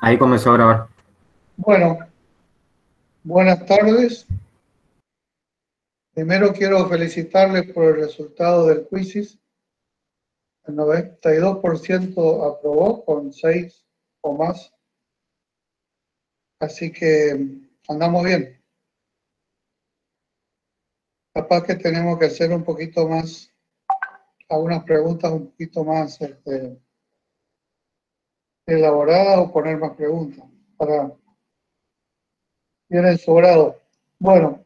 Ahí comenzó a grabar. Bueno, buenas tardes. Primero quiero felicitarles por el resultado del quizzes. El 92% aprobó con 6 o más. Así que andamos bien. Capaz que tenemos que hacer un poquito más, algunas preguntas un poquito más este, elaborada o poner más preguntas para en sobrado. Bueno,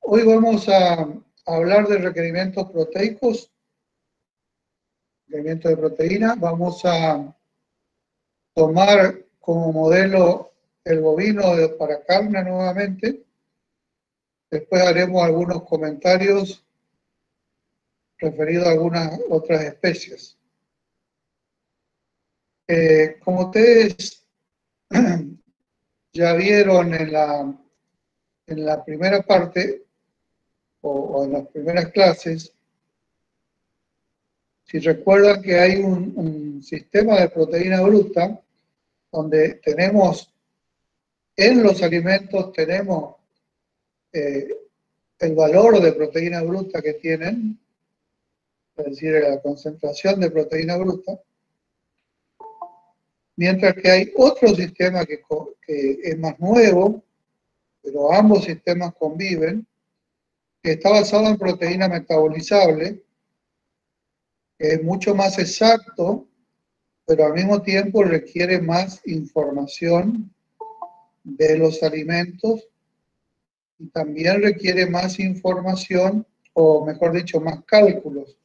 hoy vamos a hablar de requerimientos proteicos, requerimientos de proteína. Vamos a tomar como modelo el bovino para carne nuevamente. Después haremos algunos comentarios referidos a algunas otras especies. Eh, como ustedes ya vieron en la, en la primera parte o, en las primeras clases, si recuerdan que hay un, sistema de proteína bruta donde tenemos en los alimentos tenemos eh, el valor de proteína bruta que tienen, es decir, la concentración de proteína bruta, Mientras que hay otro sistema que, es más nuevo, pero ambos sistemas conviven, que está basado en proteína metabolizable, que es mucho más exacto, pero al mismo tiempo requiere más información de los alimentos y también requiere más información, o mejor dicho, más cálculos.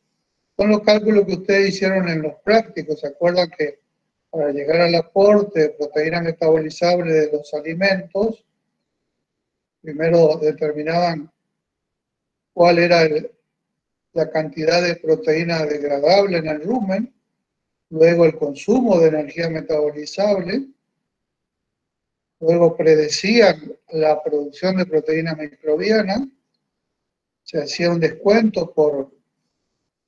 Son los cálculos que ustedes hicieron en los prácticos, ¿se acuerdan que para llegar al aporte de proteína metabolizable de los alimentos, primero determinaban cuál era la cantidad de proteína degradable en el rumen, luego el consumo de energía metabolizable, luego predecían la producción de proteína microbiana, se hacía un descuento por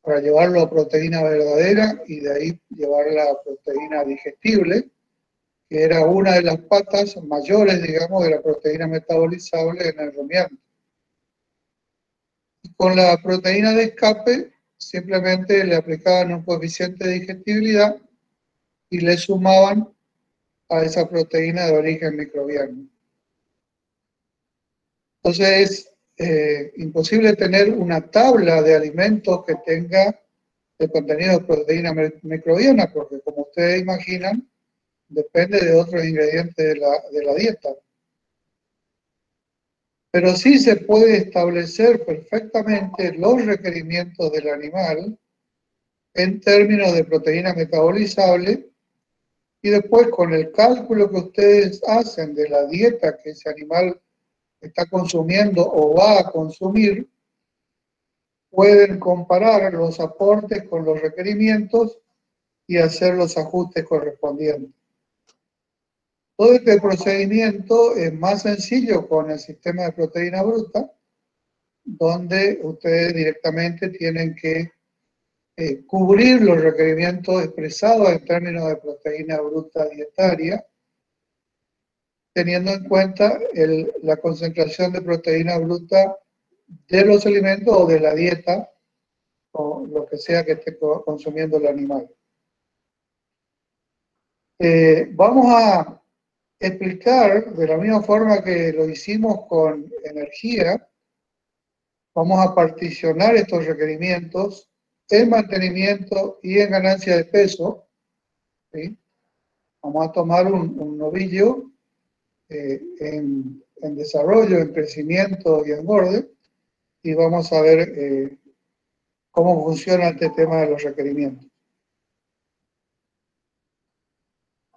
para llevarlo a proteína verdadera y de ahí llevarla a proteína digestible, que era una de las patas mayores, digamos, de la proteína metabolizable en el rumiante. Con la proteína de escape simplemente le aplicaban un coeficiente de digestibilidad y le sumaban a esa proteína de origen microbiano. Entonces, eh, imposible tener una tabla de alimentos que tenga el contenido de proteína microbiana, porque como ustedes imaginan, depende de otros ingredientes de la, de la dieta. Pero sí se puede establecer perfectamente los requerimientos del animal en términos de proteína metabolizable y después con el cálculo que ustedes hacen de la dieta que ese animal está consumiendo o va a consumir, pueden comparar los aportes con los requerimientos y hacer los ajustes correspondientes. Todo este procedimiento es más sencillo con el sistema de proteína bruta, donde ustedes directamente tienen que eh, cubrir los requerimientos expresados en términos de proteína bruta dietaria teniendo en cuenta la concentración de proteína bruta de los alimentos o de la dieta o lo que sea que esté consumiendo el animal. Eh, vamos a explicar de la misma forma que lo hicimos con energía, vamos a particionar estos requerimientos en mantenimiento y en ganancia de peso. Vamos a tomar un, un novillo eh, en, desarrollo, en crecimiento y en borde, y vamos a ver eh, cómo funciona este tema de los requerimientos.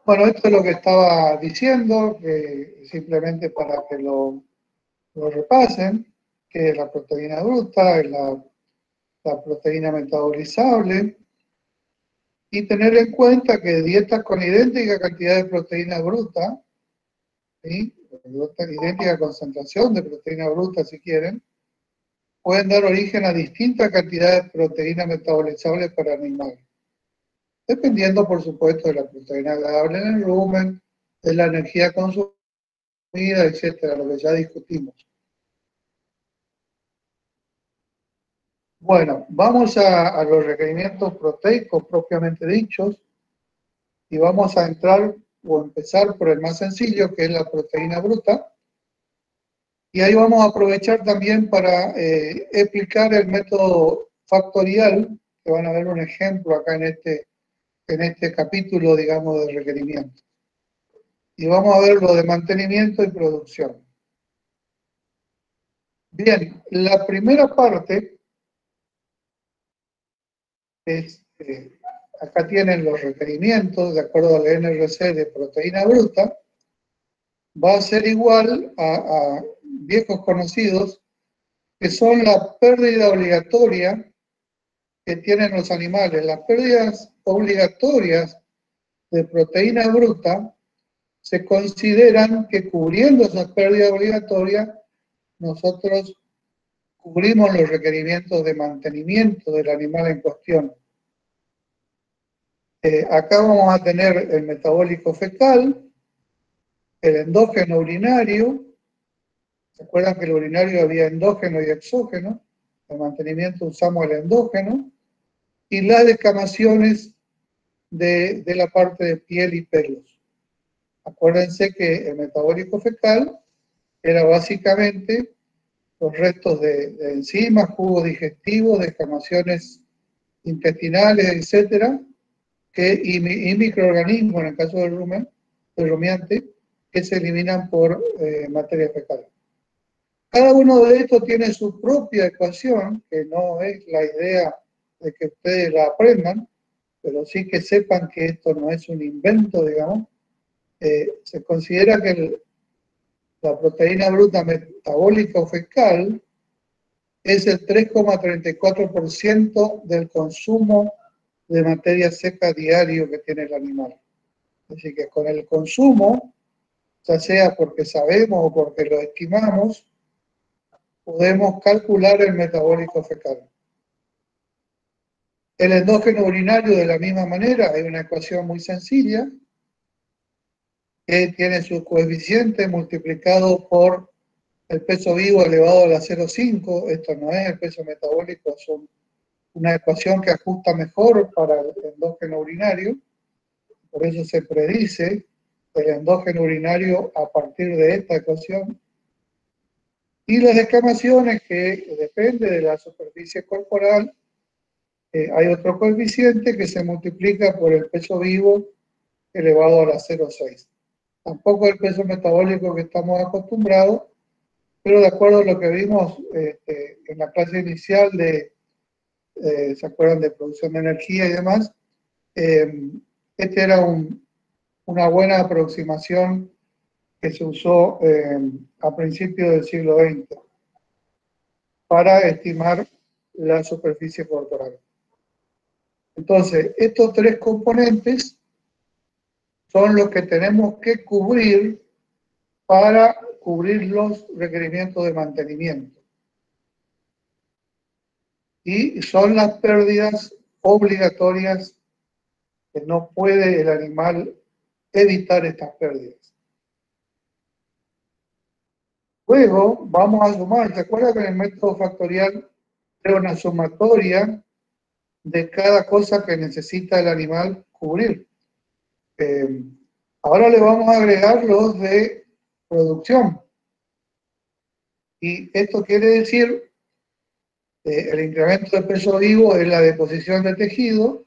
Bueno, esto es lo que estaba diciendo, que simplemente para que lo, lo repasen, que es la proteína bruta, es la, la proteína metabolizable, y tener en cuenta que dietas con idéntica cantidad de proteína bruta ¿sí? idéntica concentración de proteína bruta si quieren, pueden dar origen a distintas cantidades de proteína metabolizables para animales. dependiendo, por supuesto, de la proteína agradable en el rumen, de la energía consumida, etcétera, lo que ya discutimos. Bueno, vamos a, los requerimientos proteicos propiamente dichos y vamos a entrar o empezar por el más sencillo, que es la proteína bruta. Y ahí vamos a aprovechar también para eh, explicar el método factorial, que van a ver un ejemplo acá en este, en este capítulo, digamos, de requerimientos. Y vamos a ver lo de mantenimiento y producción. Bien, la primera parte este, acá tienen los requerimientos de acuerdo al NRC de proteína bruta, va a ser igual a, viejos conocidos, que son la pérdida obligatoria que tienen los animales. Las pérdidas obligatorias de proteína bruta se consideran que cubriendo esas pérdidas obligatorias, nosotros cubrimos los requerimientos de mantenimiento del animal en cuestión. Eh, acá vamos a tener el metabólico fecal, el endógeno urinario. ¿Se acuerdan que el urinario había endógeno y exógeno? En mantenimiento usamos el endógeno. Y las descamaciones de, de la parte de piel y pelos. Acuérdense que el metabólico fecal era básicamente los restos de, enzimas, jugo digestivo, descamaciones intestinales, etcétera, que, y, microorganismos, en el caso del rumen, del rumiante, que se eliminan por eh, materia fecal. Cada uno de estos tiene su propia ecuación, que no es la idea de que ustedes la aprendan, pero sí que sepan que esto no es un invento, digamos. Eh, se considera que el, la proteína bruta metabólica o fecal es el 3,34% del consumo de materia seca diario que tiene el animal. Así que con el consumo, ya sea porque sabemos o porque lo estimamos, podemos calcular el metabólico fecal. El endógeno urinario de la misma manera, hay una ecuación muy sencilla, que tiene su coeficiente multiplicado por el peso vivo elevado a la 0,5. Esto no es el peso metabólico, es una ecuación que ajusta mejor para el endógeno urinario. Por eso se predice el endógeno urinario a partir de esta ecuación. Y las descamaciones, que depende de la superficie corporal, eh, hay otro coeficiente que se multiplica por el peso vivo elevado a la 0,6 tampoco el peso metabólico que estamos acostumbrados, pero de acuerdo a lo que vimos este, en la clase inicial de, eh, ¿se acuerdan de producción de energía y demás? Eh, este era una buena aproximación que se usó eh, a principios del siglo XX para estimar la superficie corporal. Entonces, estos tres componentes son los que tenemos que cubrir para cubrir los requerimientos de mantenimiento. Y son las pérdidas obligatorias que no puede el animal evitar estas pérdidas. Luego vamos a sumar, ¿se acuerdan que en el método factorial es una sumatoria de cada cosa que necesita el animal cubrir? Eh, ahora le vamos a agregar los de producción. Y esto quiere decir, eh, el incremento de peso vivo es la deposición de tejido.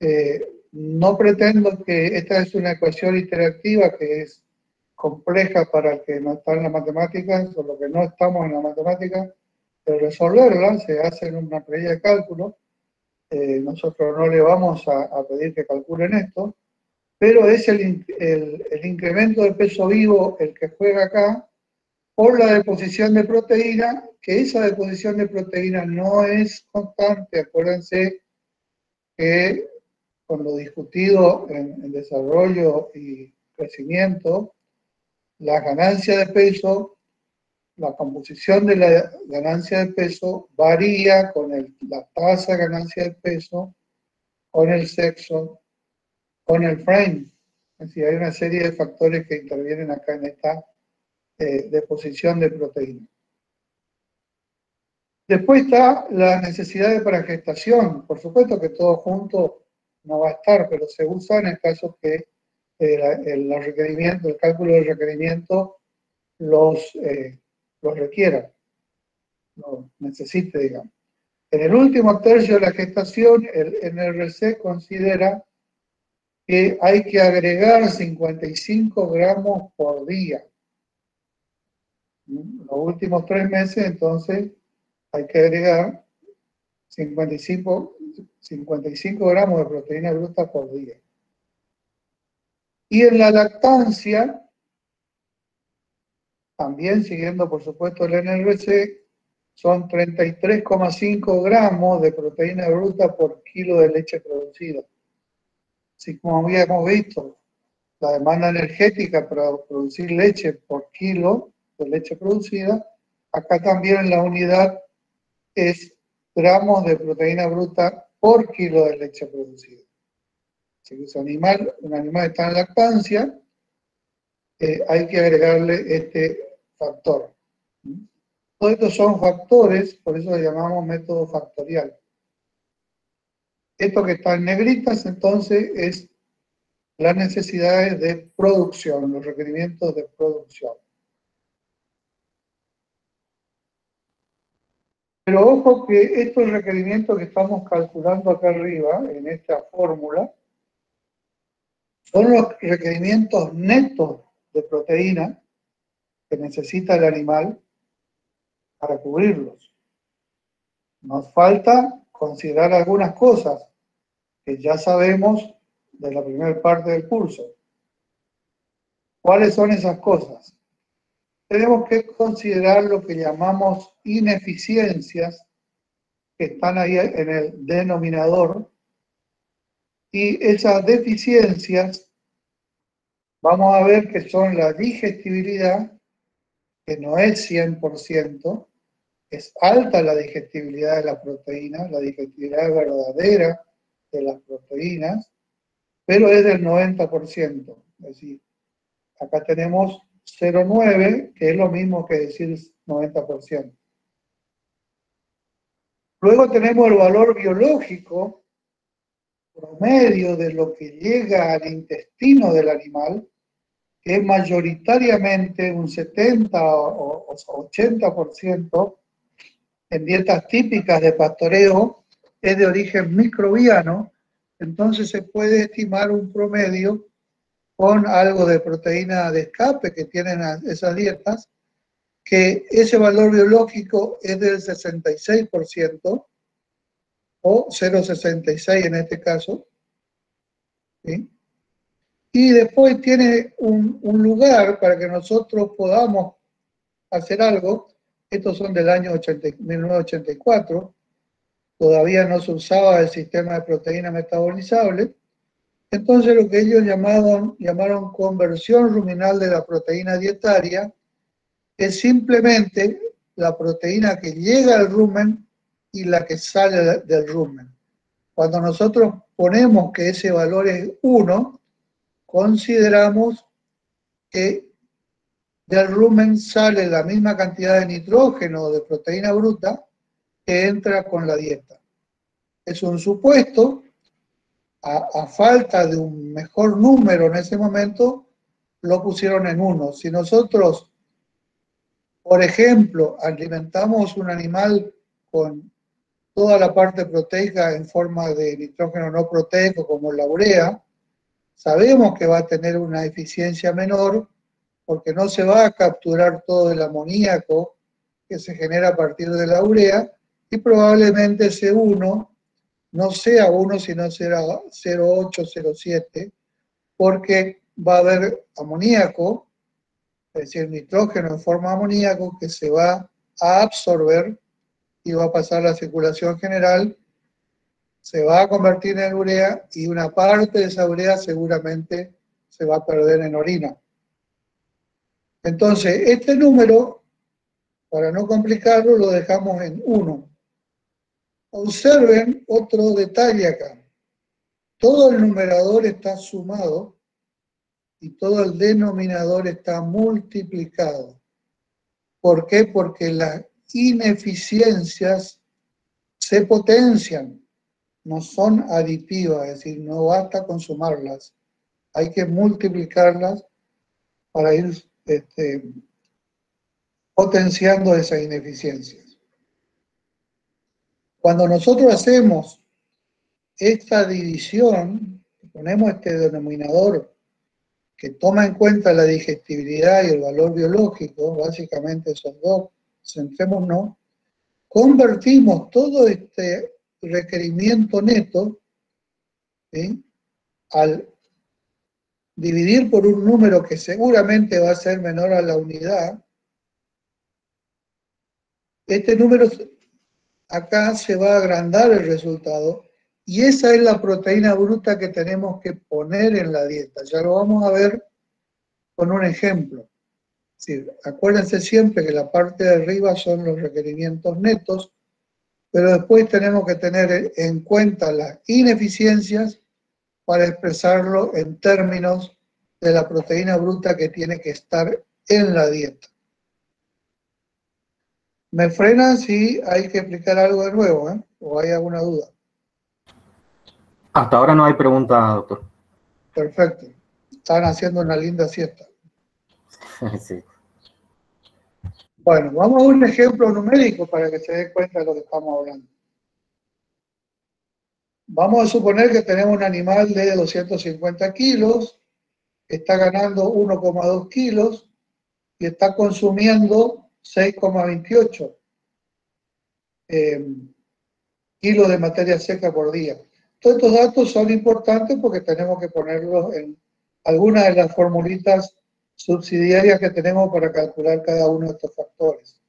Eh, no pretendo que esta es una ecuación interactiva que es compleja para el que no está en la matemática, o lo que no estamos en la matemática, pero resolverla se hace en una previa de cálculo. nosotros no le vamos a pedir que calculen esto, pero es el, incremento de peso vivo el que juega acá por la deposición de proteína, que esa deposición de proteína no es constante. Acuérdense que con lo discutido en, desarrollo y crecimiento, la ganancia de peso, la composición de la ganancia de peso varía con la tasa de ganancia de peso con el sexo, con el frame. Es decir, hay una serie de factores que intervienen acá en esta deposición de proteína. Después está la necesidad de gestación. Por supuesto que todo junto no va a estar, pero se usa en el caso que eh, el, requerimiento, el cálculo del requerimiento los, eh, los requiera, lo necesite, digamos. En el último tercio de la gestación, el NRC considera que hay que agregar 55 gramos por día. Los últimos tres meses, entonces, hay que agregar 55, 55 gramos de proteína bruta por día. Y en la lactancia, también siguiendo por supuesto el NRC, son 33,5 gramos de proteína bruta por kilo de leche producida. Así como habíamos visto, la demanda energética para producir leche por kilo de leche producida, acá también la unidad es gramos de proteína bruta por kilo de leche producida. Si un animal, un animal está en lactancia, eh, hay que agregarle este factor. Todos estos son factores, por eso lo llamamos método factorial. Esto que está en negritas, entonces, es las necesidades de producción, los requerimientos de producción. Pero ojo que estos requerimientos que estamos calculando acá arriba, en esta fórmula, son los requerimientos netos de proteína que necesita el animal para cubrirlos. Nos falta considerar algunas cosas que ya sabemos de la primera parte del curso. ¿Cuáles son esas cosas? Tenemos que considerar lo que llamamos ineficiencias que están ahí en el denominador y esas deficiencias, vamos a ver que son la digestibilidad, que no es 100%, es alta la digestibilidad de la proteína, la digestibilidad verdadera de las proteínas, pero es del 90%. Es decir, acá tenemos 0,9, que es lo mismo que decir 90%. Luego tenemos el valor biológico, promedio de lo que llega al intestino del animal, que es mayoritariamente un 70 o 80% en dietas típicas de pastoreo, es de origen microbiano, entonces se puede estimar un promedio con algo de proteína de escape que tienen esas dietas, que ese valor biológico es del 66%, o 0,66 en este caso. Y después tiene un, lugar para que nosotros podamos hacer algo. Estos son del año 1984. Todavía no se usaba el sistema de proteína metabolizable. Entonces lo que ellos llamaron, llamaron conversión ruminal de la proteína dietaria es simplemente la proteína que llega al rumen y la que sale del rumen. Cuando nosotros ponemos que ese valor es 1, consideramos que del rumen sale la misma cantidad de nitrógeno o de proteína bruta que entra con la dieta. Es un supuesto, a, falta de un mejor número en ese momento, lo pusieron en 1. Si nosotros, por ejemplo, alimentamos un animal con toda la parte proteica en forma de nitrógeno no proteico como la urea, sabemos que va a tener una eficiencia menor porque no se va a capturar todo el amoníaco que se genera a partir de la urea y probablemente ese 1 no sea 1 sino será 0,8, 0,7 porque va a haber amoníaco, es decir, nitrógeno en forma amoníaco que se va a absorber y va a pasar la circulación general, se va a convertir en urea y una parte de esa urea seguramente se va a perder en orina. Entonces, este número, para no complicarlo, lo dejamos en 1. Observen otro detalle acá. todo el numerador está sumado y todo el denominador está multiplicado. ¿Por qué? Porque las ineficiencias se potencian, no son aditivas, es decir, no basta con sumarlas, hay que multiplicarlas para ir este, potenciando esas ineficiencias. Cuando nosotros hacemos esta división, ponemos este denominador que toma en cuenta la digestibilidad y el valor biológico, básicamente son dos, centrémonos, convertimos todo este requerimiento neto al dividir por un número que seguramente va a ser menor a la unidad, este número acá se va a agrandar el resultado y esa es la proteína bruta que tenemos que poner en la dieta. Ya lo vamos a ver con un ejemplo. acuérdense siempre que la parte de arriba son los requerimientos netos, pero después tenemos que tener en cuenta las ineficiencias para expresarlo en términos de la proteína bruta que tiene que estar en la dieta. Me frenan si hay que explicar algo de nuevo, ¿eh? o hay alguna duda. Hasta ahora no hay pregunta, doctor. Perfecto. Están haciendo una linda siesta. sí. Bueno, vamos a un ejemplo numérico para que se dé cuenta de lo que estamos hablando. Vamos a suponer que tenemos un animal de 250 kilos, está ganando 1,2 kilos y está consumiendo 6,28 eh, kilos de materia seca por día. Todos estos datos son importantes porque tenemos que ponerlos en algunas de las formulitas subsidiarias que tenemos para calcular cada uno de estos factores.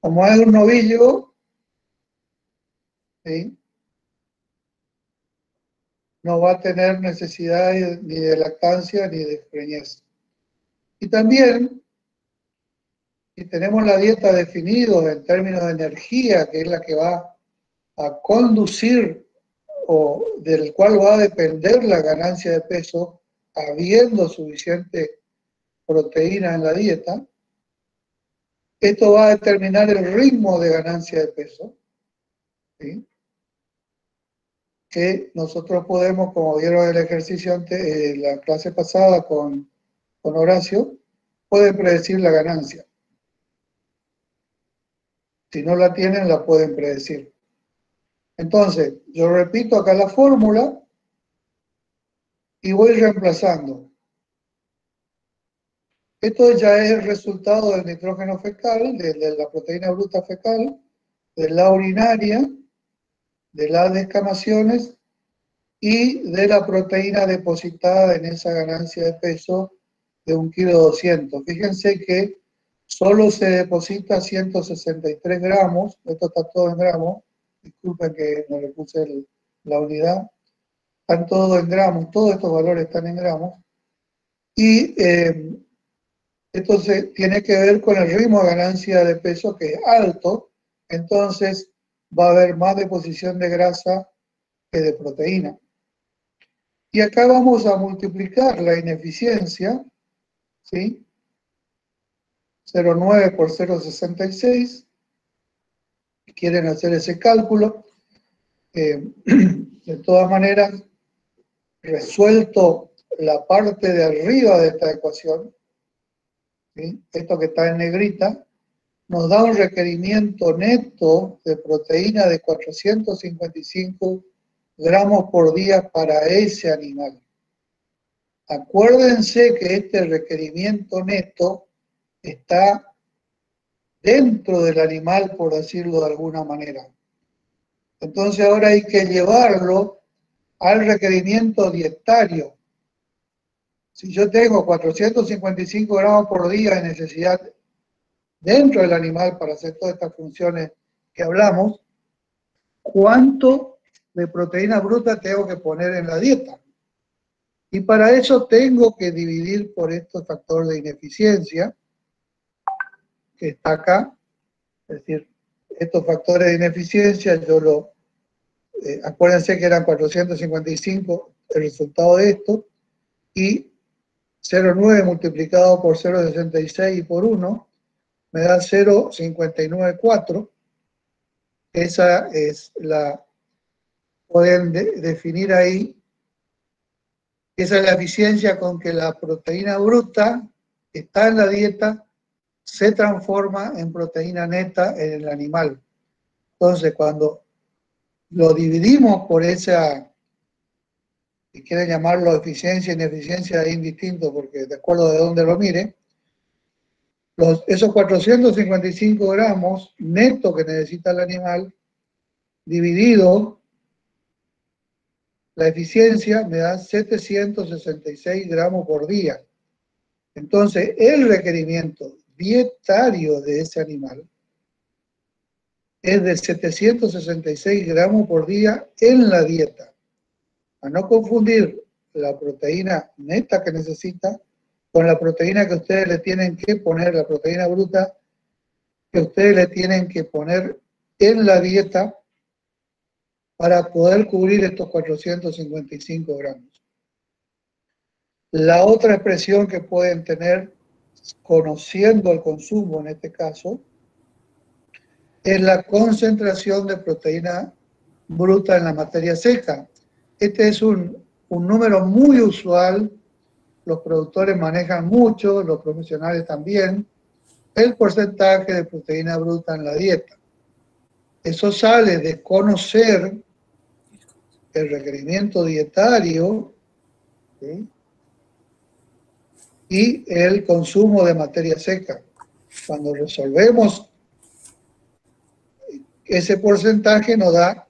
Como es un novillo, no va a tener necesidad ni de lactancia ni de preñez. Y también, si tenemos la dieta definida en términos de energía, que es la que va a conducir o del cual va a depender la ganancia de peso, habiendo suficiente proteína en la dieta, esto va a determinar el ritmo de ganancia de peso, que nosotros podemos, como vieron el ejercicio antes, eh, la clase pasada con, con Horacio, pueden predecir la ganancia. Si no la tienen, la pueden predecir. Entonces, yo repito acá la fórmula y voy reemplazando. Esto ya es el resultado del nitrógeno fecal, de, la proteína bruta fecal, de la urinaria, de las descamaciones y de la proteína depositada en esa ganancia de peso de un kilo 200. Fíjense que solo se deposita 163 gramos, esto está todo en gramos, disculpen que no le puse la unidad, están todos en gramos, todos estos valores están en gramos, y eh, entonces tiene que ver con el ritmo de ganancia de peso que es alto, entonces va a haber más deposición de grasa que de proteína. Y acá vamos a multiplicar la ineficiencia, ¿sí? 0,9 por 0,66, quieren hacer ese cálculo. Eh, de todas maneras, resuelto la parte de arriba de esta ecuación, esto que está en negrita, nos da un requerimiento neto de proteína de 455 gramos por día para ese animal. Acuérdense que este requerimiento neto está dentro del animal, por decirlo de alguna manera. Entonces ahora hay que llevarlo al requerimiento dietario. Si yo tengo 455 gramos por día de necesidad dentro del animal para hacer todas estas funciones que hablamos, ¿cuánto de proteína bruta tengo que poner en la dieta? Y para eso tengo que dividir por estos factores de ineficiencia, está acá, es decir, estos factores de ineficiencia yo lo eh, acuérdense que eran 455 el resultado de esto, y 0,9 multiplicado por 0,66 y por 1 me da 0,594. Esa es la, pueden definir ahí, esa es la eficiencia con que la proteína bruta está en la dieta, se transforma en proteína neta en el animal. Entonces, cuando lo dividimos por esa, si quieren llamarlo eficiencia, ineficiencia, es indistinto porque de acuerdo de dónde lo mire, los, esos 455 gramos neto que necesita el animal, dividido la eficiencia, me da 766 gramos por día. Entonces, el requerimiento dietario de ese animal es de 766 gramos por día en la dieta. A no confundir la proteína neta que necesita con la proteína que ustedes le tienen que poner, la proteína bruta que ustedes le tienen que poner en la dieta para poder cubrir estos 455 gramos. La otra expresión que pueden tener, conociendo el consumo en este caso, es la concentración de proteína bruta en la materia seca. Este es un, número muy usual, los productores manejan mucho, los profesionales también, el porcentaje de proteína bruta en la dieta. Eso sale de conocer el requerimiento dietario y el consumo de materia seca. Cuando resolvemos ese porcentaje nos da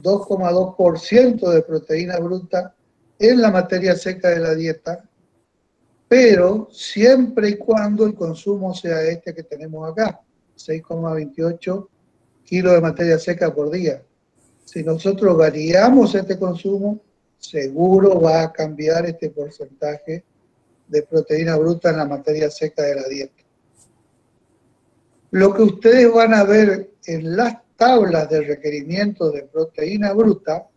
2,2% de proteína bruta en la materia seca de la dieta, pero siempre y cuando el consumo sea este que tenemos acá, 6,28 kilos de materia seca por día. Si nosotros variamos este consumo, seguro va a cambiar este porcentaje de proteína bruta en la materia seca de la dieta. Lo que ustedes van a ver en las tablas de requerimiento de proteína bruta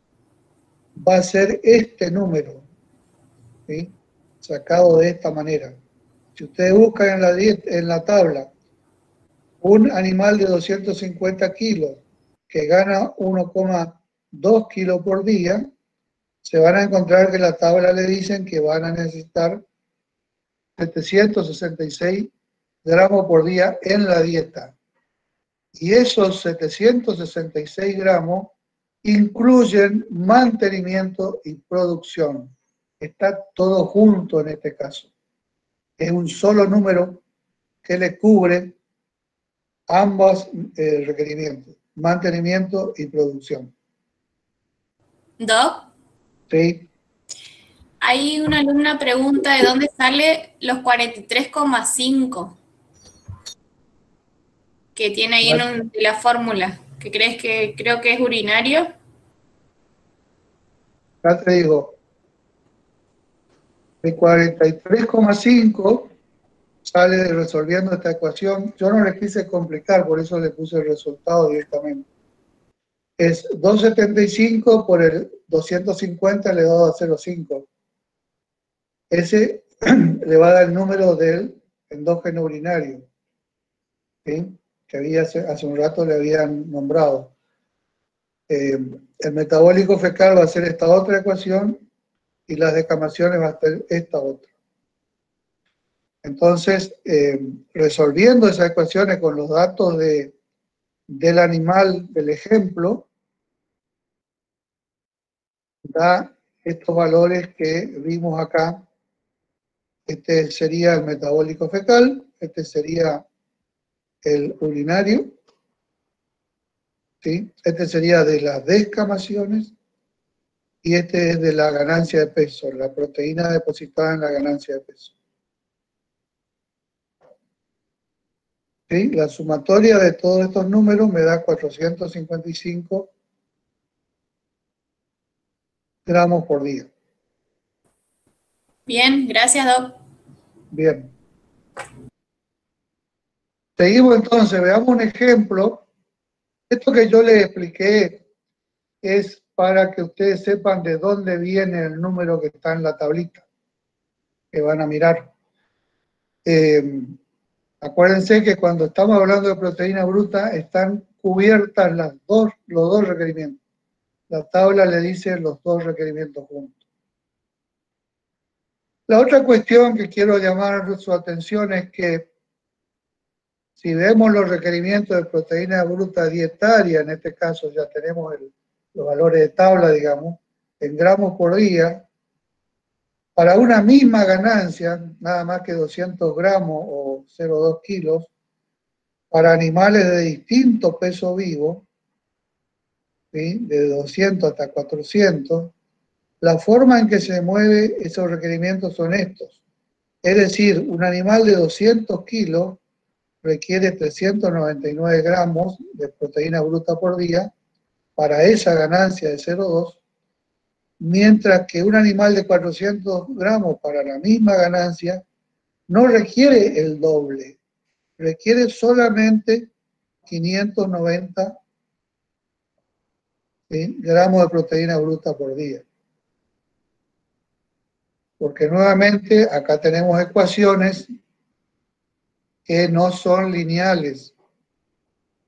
va a ser este número, sacado de esta manera. Si ustedes buscan en la, en la tabla un animal de 250 kilos que gana 1,2 kilos por día, se van a encontrar que la tabla le dicen que van a necesitar 766 gramos por día en la dieta. Y esos 766 gramos incluyen mantenimiento y producción. Está todo junto en este caso. Es un solo número que le cubre ambos eh, requerimientos, mantenimiento y producción. Doc. Sí. Hay una alumna pregunta de dónde sale los 43,5 que tiene ahí en la fórmula, que crees que creo que es urinario. Ya te digo, el 43,5 sale resolviendo esta ecuación. Yo no le quise complicar, por eso le puse el resultado directamente. Es 275 por el 250 le a 0,5. Ese le va a dar el número del endógeno urinario. que había hace, un rato le habían nombrado. Eh, el metabólico fecal va a ser esta otra ecuación y las decamaciones va a ser esta otra. Entonces, eh, resolviendo esas ecuaciones con los datos de, del animal del ejemplo, da estos valores que vimos acá. Este sería el metabólico fecal, este sería el urinario. ¿sí? Este sería de las descamaciones y este es de la ganancia de peso, la proteína depositada en la ganancia de peso. ¿Sí? La sumatoria de todos estos números me da 455 gramos por día. Bien, gracias, Doc. Bien. Seguimos entonces, veamos un ejemplo. Esto que yo le expliqué es para que ustedes sepan de dónde viene el número que está en la tablita que van a mirar. Eh, acuérdense que cuando estamos hablando de proteína bruta están cubiertas las dos, los dos requerimientos. La tabla le dice los dos requerimientos juntos. La otra cuestión que quiero llamar su atención es que si vemos los requerimientos de proteína bruta dietaria, en este caso ya tenemos los valores de tabla, digamos, en gramos por día, para una misma ganancia, nada más que 200 gramos o 0,2 kilos, para animales de distinto peso vivo, de 200 hasta 400, la forma en que se mueve esos requerimientos son estos. Es decir, un animal de 200 kilos requiere 399 gramos de proteína bruta por día para esa ganancia de 0,2, mientras que un animal de 400 gramos para la misma ganancia no requiere el doble, requiere solamente 590 gramos de proteína bruta por día. Porque nuevamente acá tenemos ecuaciones que no son lineales.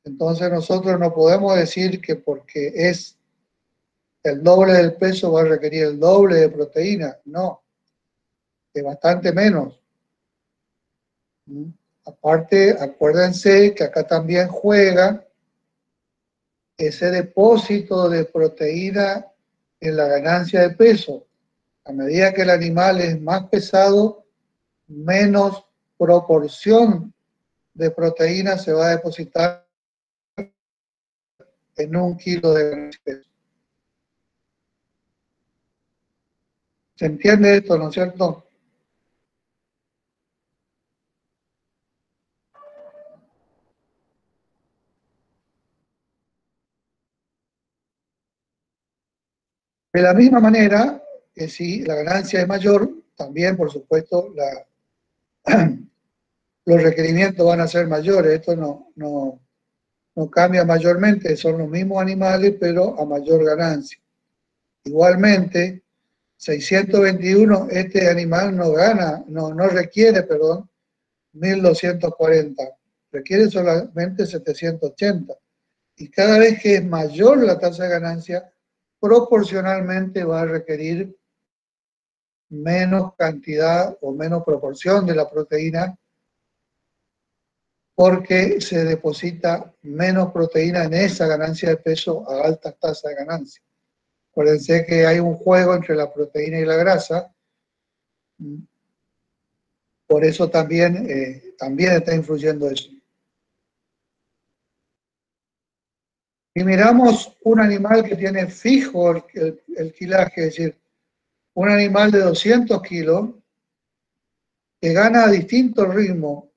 Entonces nosotros no podemos decir que porque es el doble del peso va a requerir el doble de proteína. No, es bastante menos. ¿Mm? Aparte, acuérdense que acá también juega ese depósito de proteína en la ganancia de peso. A medida que el animal es más pesado, menos proporción de proteína se va a depositar en un kilo de peso. ¿Se entiende esto, no es cierto? De la misma manera que si la ganancia es mayor, también, por supuesto, los requerimientos van a ser mayores. Esto no, no, no cambia mayormente, son los mismos animales, pero a mayor ganancia. Igualmente, 621, este animal no gana, no, no requiere, perdón, 1240, requiere solamente 780. Y cada vez que es mayor la tasa de ganancia, proporcionalmente va a requerir menos cantidad o menos proporción de la proteína porque se deposita menos proteína en esa ganancia de peso a altas tasas de ganancia. Acuérdense que hay un juego entre la proteína y la grasa. Por eso también, eh, también está influyendo eso. Y miramos un animal que tiene fijo el, el, kilaje, es decir, un animal de 200 kilos que gana a distinto ritmo,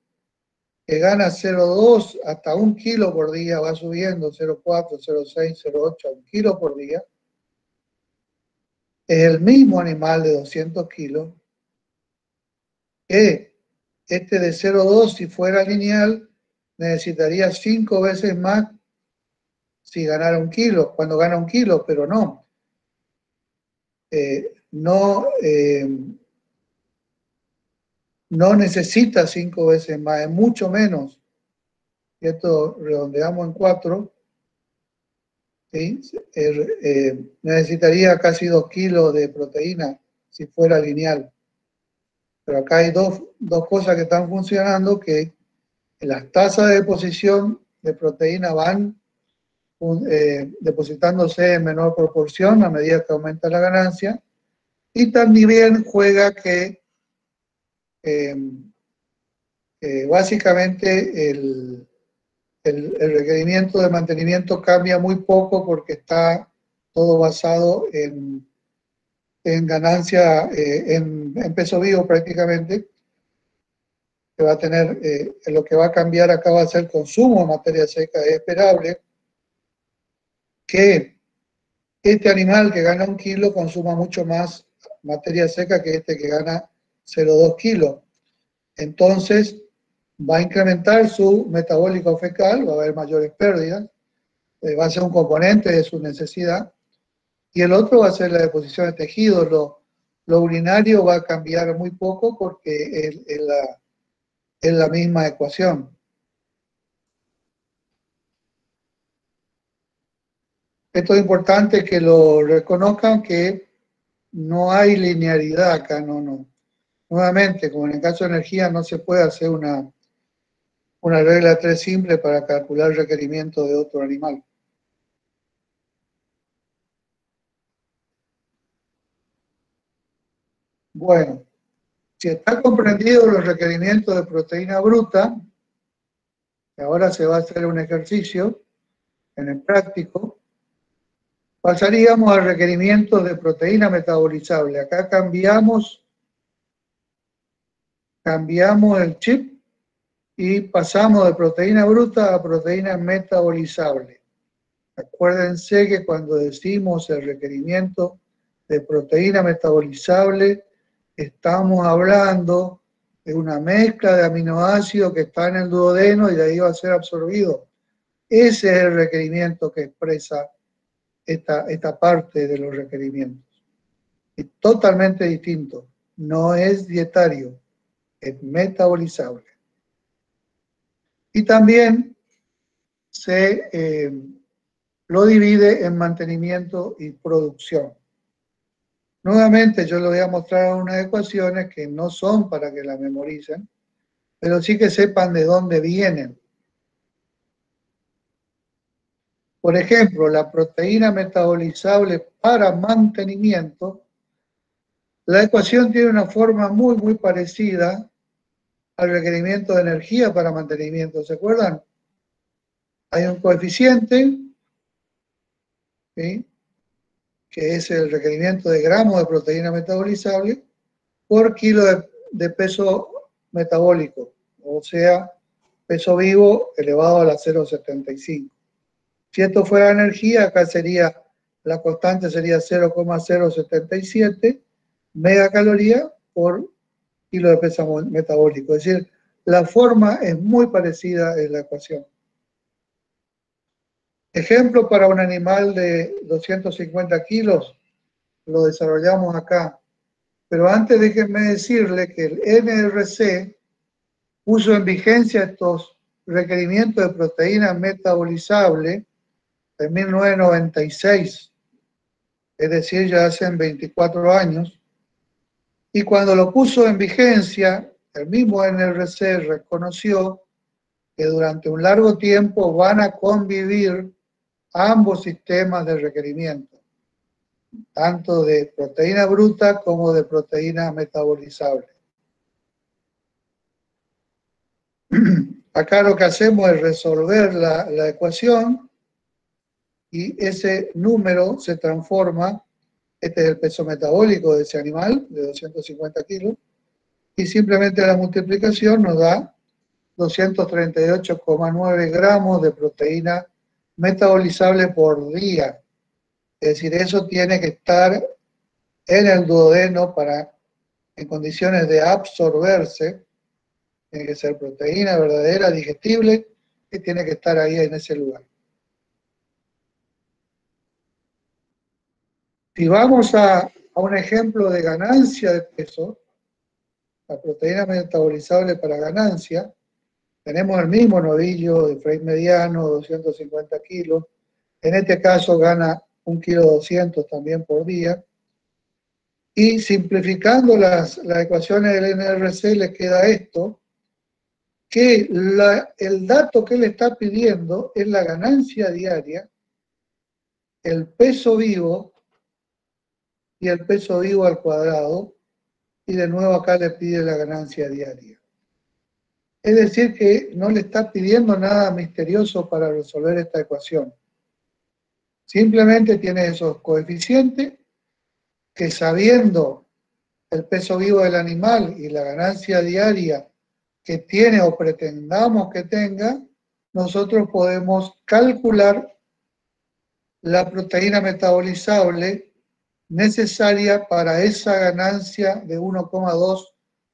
que gana 0,2 hasta 1 kilo por día, va subiendo 0,4, 0,6, 0,8 1 kilo por día, es el mismo animal de 200 kilos que este de 0,2 si fuera lineal necesitaría 5 veces más si ganara un kilo, cuando gana un kilo, pero no. Eh, no, eh, no necesita cinco veces más, es mucho menos. Y esto redondeamos en cuatro. Eh, necesitaría casi dos kilos de proteína si fuera lineal. Pero acá hay dos, dos cosas que están funcionando, que las tasas de deposición de proteína van eh, depositándose en menor proporción a medida que aumenta la ganancia y también juega que em, eh, básicamente el, el, requerimiento de mantenimiento cambia muy poco porque está todo basado en, en ganancia, eh, en, peso vivo prácticamente, eh, lo que va a cambiar acá va a ser el consumo de materia seca, es esperable que este animal que gana un kilo consuma mucho más materia seca que este que gana 0,2 kilos. Entonces, va a incrementar su metabólico fecal, va a haber mayores pérdidas, eh, va a ser un componente de su necesidad, y el otro va a ser la deposición de tejido. Lo, lo urinario va a cambiar muy poco porque es, la, es la misma ecuación. Esto es importante que lo reconozcan que no hay linealidad acá, no, no. Nuevamente, como en el caso de energía, no se puede hacer una, una regla 3 simple para calcular el requerimiento de otro animal. Bueno, si está comprendido los requerimientos de proteína bruta, ahora se va a hacer un ejercicio en el práctico, pasaríamos al requerimiento de proteína metabolizable. Acá cambiamos, cambiamos el chip y pasamos de proteína bruta a proteína metabolizable. Acuérdense que cuando decimos el requerimiento de proteína metabolizable, estamos hablando de una mezcla de aminoácidos que está en el duodeno y de ahí va a ser absorbido. Ese es el requerimiento que expresa esta, esta parte de los requerimientos. Es totalmente distinto. No es dietario, es metabolizable. Y también se eh, lo divide en mantenimiento y producción. Nuevamente yo les voy a mostrar unas ecuaciones que no son para que las memoricen, pero sí que sepan de dónde vienen. Por ejemplo, la proteína metabolizable para mantenimiento, la ecuación tiene una forma muy, muy parecida al requerimiento de energía para mantenimiento. ¿Se acuerdan? Hay un coeficiente, ¿sí? que es el requerimiento de gramos de proteína metabolizable por kilo de, peso metabólico, o sea, peso vivo elevado a la 0,75. Si esto fuera energía, acá sería, la constante sería 0,077 megacaloría por kilo de peso metabólico. Es decir, la forma es muy parecida en la ecuación. Ejemplo para un animal de 250 kilos, lo desarrollamos acá. Pero antes déjenme decirle que el NRC puso en vigencia estos requerimientos de proteína metabolizable en 1996, es decir, ya hace 24 años. Y cuando lo puso en vigencia, el mismo NRC reconoció que durante un largo tiempo van a convivir ambos sistemas de requerimiento, tanto de proteína bruta como de proteína metabolizable. Acá lo que hacemos es resolver la ecuación y ese número se transforma, este es el peso metabólico de ese animal, de 250 kilos, y simplemente la multiplicación nos da 238,9 gramos de proteína metabolizable por día. Es decir, eso tiene que estar en el duodeno para, en condiciones de absorberse, tiene que ser proteína verdadera, digestible, y tiene que estar ahí en ese lugar. Si vamos a, a un ejemplo de ganancia de peso, la proteína metabolizable para ganancia, tenemos el mismo novillo de frame mediano, 250 kilos. En este caso gana un kilo 200 también por día. Y simplificando las, ecuaciones del NRC le queda esto, que el dato que le está pidiendo es la ganancia diaria, el peso vivo y el peso vivo al cuadrado, y de nuevo acá le pide la ganancia diaria. Es decir, que no le está pidiendo nada misterioso para resolver esta ecuación. Simplemente tiene esos coeficientes que sabiendo el peso vivo del animal y la ganancia diaria que tiene o pretendamos que tenga, nosotros podemos calcular la proteína metabolizable necesaria para esa ganancia de 1,2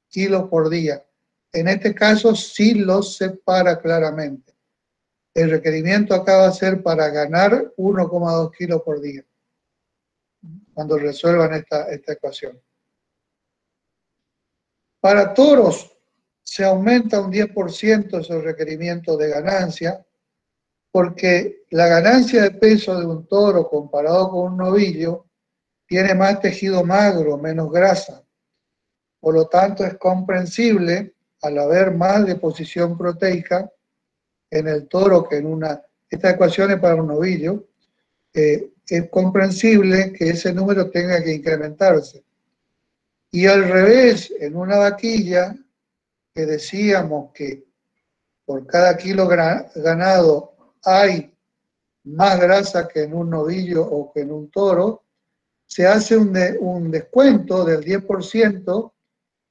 kilos por día. En este caso sí los separa claramente. El requerimiento acá va a ser para ganar 1,2 kilos por día. cuando resuelvan esta, esta ecuación. Para toros se aumenta un 10% su requerimiento de ganancia, porque la ganancia de peso de un toro comparado con un novillo tiene más tejido magro, menos grasa. Por lo tanto, es comprensible, al haber más deposición proteica en el toro que en una... Esta ecuación es para un novillo. Eh, es comprensible que ese número tenga que incrementarse. Y al revés, en una vaquilla, que decíamos que por cada kilo ganado hay más grasa que en un novillo o que en un toro, se hace un, un descuento del 10%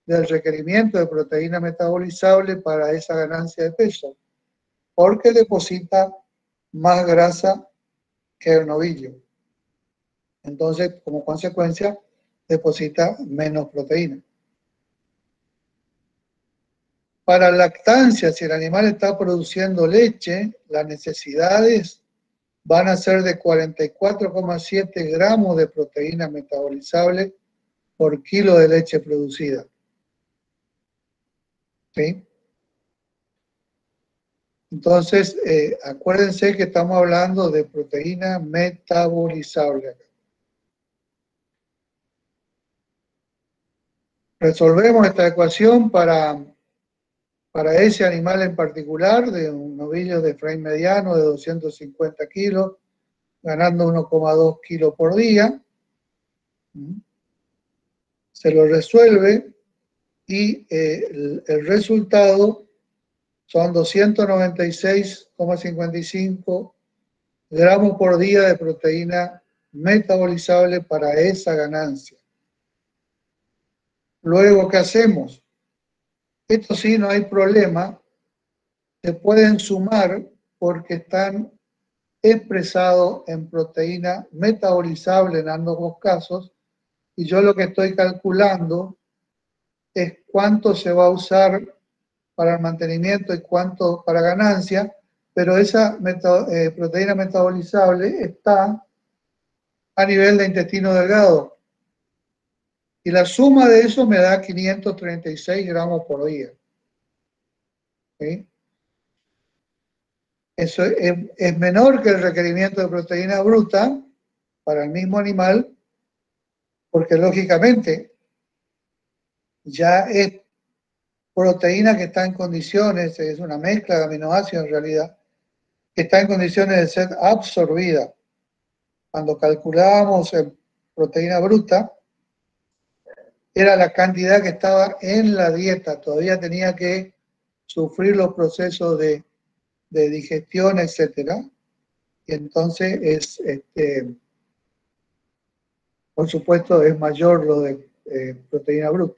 del requerimiento de proteína metabolizable para esa ganancia de peso, porque deposita más grasa que el novillo. Entonces, como consecuencia, deposita menos proteína. Para lactancia, si el animal está produciendo leche, las necesidades van a ser de 44,7 gramos de proteína metabolizable por kilo de leche producida. ¿Sí? Entonces, eh, acuérdense que estamos hablando de proteína metabolizable. Resolvemos esta ecuación para, para ese animal en particular, de un novillo de frame mediano de 250 kilos, ganando 1,2 kilos por día. Se lo resuelve y eh, el, el resultado son 296,55 gramos por día de proteína metabolizable para esa ganancia. Luego, ¿qué hacemos? Esto sí, no hay problema. Se pueden sumar porque están expresados en proteína metabolizable en ambos casos. Y yo lo que estoy calculando es cuánto se va a usar para el mantenimiento y cuánto para ganancia, pero esa eh, proteína metabolizable está a nivel de intestino delgado. Y la suma de eso me da 536 gramos por día. Eso es, menor que el requerimiento de proteína bruta para el mismo animal, porque lógicamente ya es proteína que está en condiciones, es una mezcla de aminoácidos en realidad, que está en condiciones de ser absorbida. Cuando calculábamos en proteína bruta, era la cantidad que estaba en la dieta, todavía tenía que sufrir los procesos de, digestión, etcétera. Y entonces es, este, por supuesto, es mayor lo de eh, proteína bruta.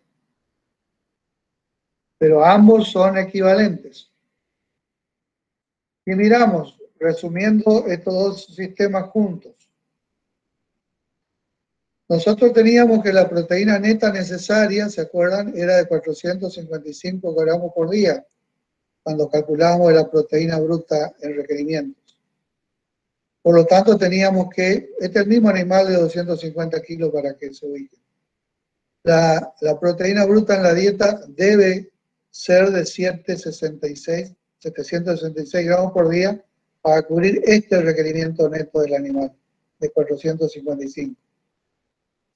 Pero ambos son equivalentes. Y miramos, resumiendo estos dos sistemas juntos. Nosotros teníamos que la proteína neta necesaria, ¿se acuerdan? Era de 455 gramos por día, cuando calculábamos la proteína bruta en requerimientos. Por lo tanto, teníamos que, este es el mismo animal de 250 kilos para que se ubique. La, la proteína bruta en la dieta debe ser de 766, 766 gramos por día para cubrir este requerimiento neto del animal de 455.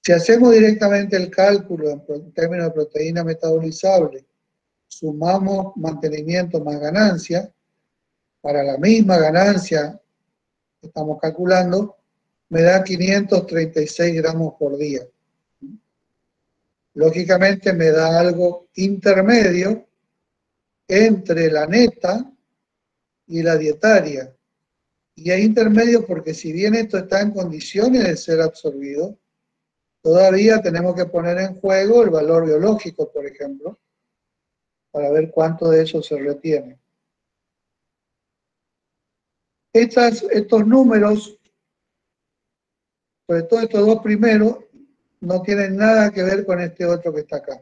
Si hacemos directamente el cálculo en términos de proteína metabolizable, sumamos mantenimiento más ganancia, para la misma ganancia que estamos calculando, me da 536 gramos por día. Lógicamente me da algo intermedio entre la neta y la dietaria. Y es intermedio porque si bien esto está en condiciones de ser absorbido, Todavía tenemos que poner en juego el valor biológico, por ejemplo, para ver cuánto de eso se retiene. estos números, sobre todo estos dos primeros, no tienen nada que ver con este otro que está acá.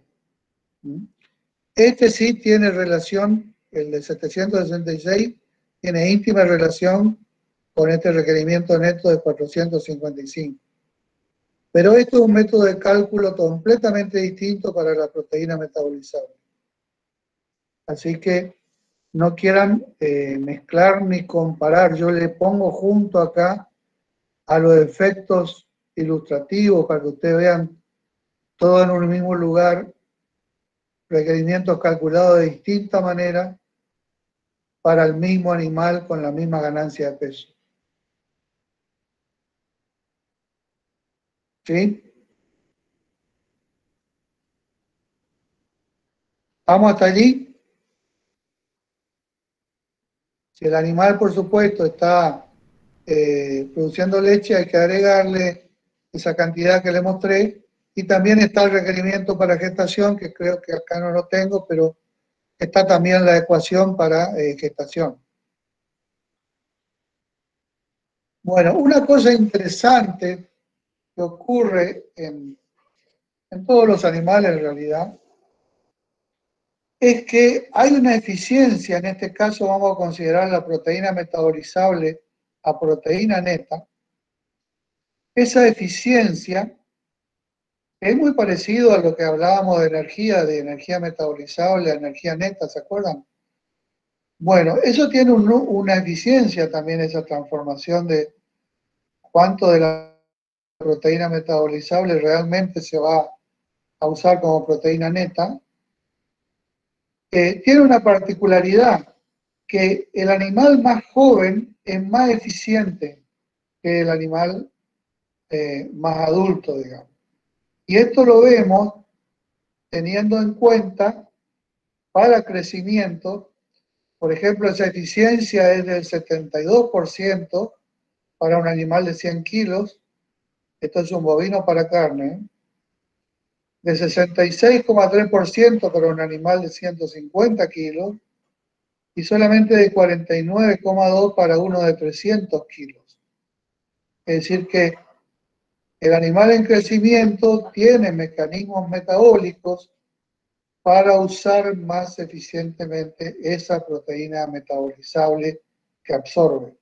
Este sí tiene relación, el de 766, tiene íntima relación con este requerimiento neto de 455. Pero esto es un método de cálculo completamente distinto para la proteína metabolizable. Así que no quieran eh, mezclar ni comparar. Yo le pongo junto acá a los efectos ilustrativos para que ustedes vean todo en un mismo lugar, requerimientos calculados de distinta manera para el mismo animal con la misma ganancia de peso. ¿Sí? ¿Vamos hasta allí? Si el animal, por supuesto, está eh, produciendo leche, hay que agregarle esa cantidad que le mostré. Y también está el requerimiento para gestación, que creo que acá no lo tengo, pero está también la ecuación para eh, gestación. Bueno, una cosa interesante ocurre en todos los animales en realidad es que hay una eficiencia, en este caso vamos a considerar la proteína metabolizable a proteína neta, esa eficiencia es muy parecido a lo que hablábamos de energía, de energía metabolizable a energía neta, ¿se acuerdan? Bueno, eso tiene una eficiencia también, esa transformación de cuánto de la proteína metabolizable realmente se va a usar como proteína neta, tiene una particularidad, que el animal más joven es más eficiente que el animal eh, más adulto, digamos. Y esto lo vemos teniendo en cuenta para crecimiento, por ejemplo, esa eficiencia es del 72% para un animal de 100 kilos, esto es un bovino para carne, ¿eh? de 66,3% para un animal de 150 kilos y solamente de 49,2% para uno de 300 kilos. Es decir, que el animal en crecimiento tiene mecanismos metabólicos para usar más eficientemente esa proteína metabolizable que absorbe.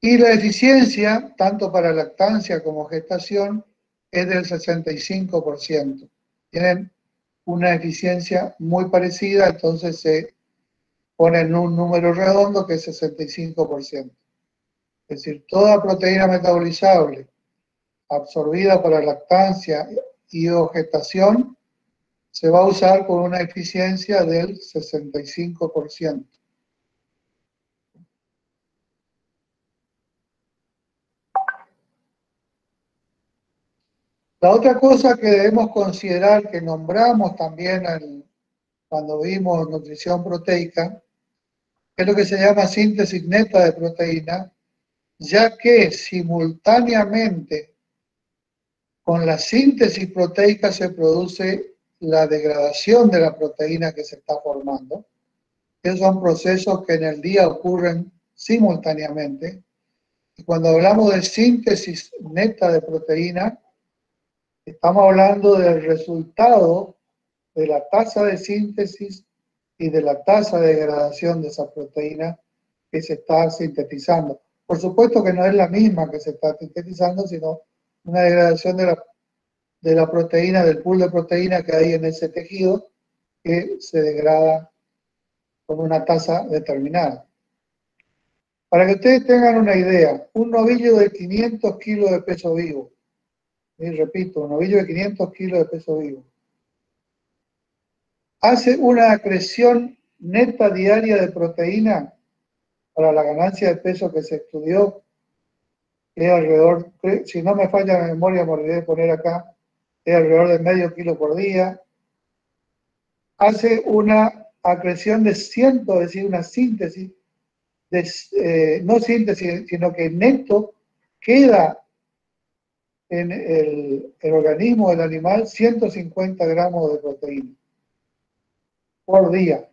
Y la eficiencia, tanto para lactancia como gestación, es del 65%. Tienen una eficiencia muy parecida, entonces se pone en un número redondo que es 65%. Es decir, toda proteína metabolizable absorbida para lactancia y o gestación se va a usar con una eficiencia del 65%. La otra cosa que debemos considerar, que nombramos también cuando vimos nutrición proteica, es lo que se llama síntesis neta de proteína, ya que simultáneamente con la síntesis proteica se produce la degradación de la proteína que se está formando. Esos son procesos que en el día ocurren simultáneamente. Y cuando hablamos de síntesis neta de proteína, Estamos hablando del resultado de la tasa de síntesis y de la tasa de degradación de esa proteína que se está sintetizando. Por supuesto que no es la misma que se está sintetizando, sino una degradación de la, de la proteína, del pool de proteína que hay en ese tejido, que se degrada con una tasa determinada. Para que ustedes tengan una idea, un novillo de 500 kilos de peso vivo y repito, un novillo de 500 kilos de peso vivo, hace una acreción neta diaria de proteína para la ganancia de peso que se estudió, es alrededor, si no me falla la memoria, me olvidé de poner acá, es alrededor de medio kilo por día. Hace una acreción de ciento, es decir, una síntesis, eh, no síntesis, sino que neto queda en el, organismo del animal 150 gramos de proteína por día.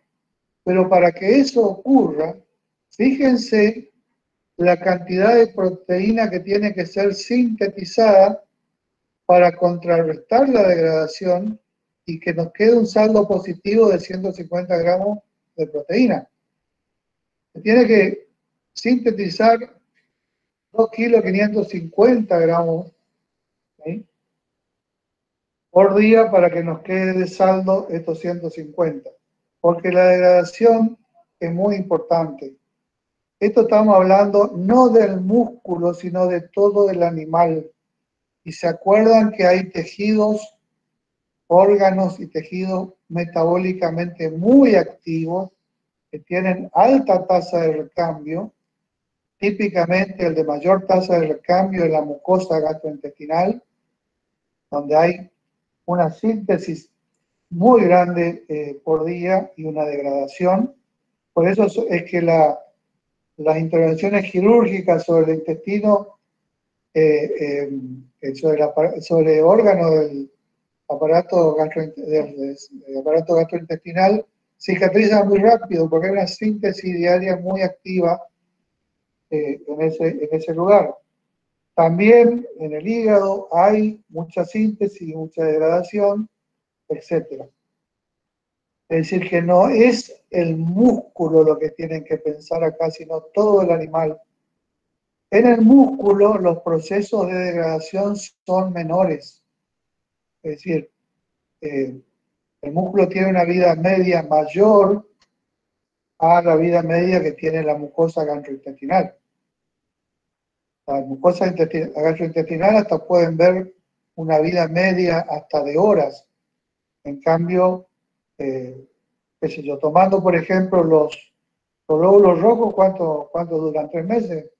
Pero para que eso ocurra, fíjense la cantidad de proteína que tiene que ser sintetizada para contrarrestar la degradación y que nos quede un saldo positivo de 150 gramos de proteína. Se tiene que sintetizar 2 kilos 550 gramos por día para que nos quede de saldo estos 150. Porque la degradación es muy importante. Esto estamos hablando no del músculo, sino de todo el animal. Y se acuerdan que hay tejidos, órganos y tejidos metabólicamente muy activos que tienen alta tasa de recambio. Típicamente el de mayor tasa de recambio es la mucosa gastrointestinal, donde hay una síntesis muy grande eh, por día y una degradación. Por eso es que la, las intervenciones quirúrgicas sobre el intestino, eh, eh, sobre, sobre órganos del aparato, del, gastrointestinal, cicatrizan muy rápido porque hay una síntesis diaria muy activa en, en ese lugar. También en el hígado hay mucha síntesis, mucha degradación, etc. Es decir, que no es el músculo lo que tienen que pensar acá, sino todo el animal. En el músculo los procesos de degradación son menores. Es decir, eh, el músculo tiene una vida media mayor a la vida media que tiene la mucosa gastrointestinal la mucosa gastrointestinal hasta pueden ver una vida media hasta de horas. En cambio, eh, qué sé yo, tomando por ejemplo los, glóbulos rojos, ¿cuánto, cuánto duran? ¿Tres meses?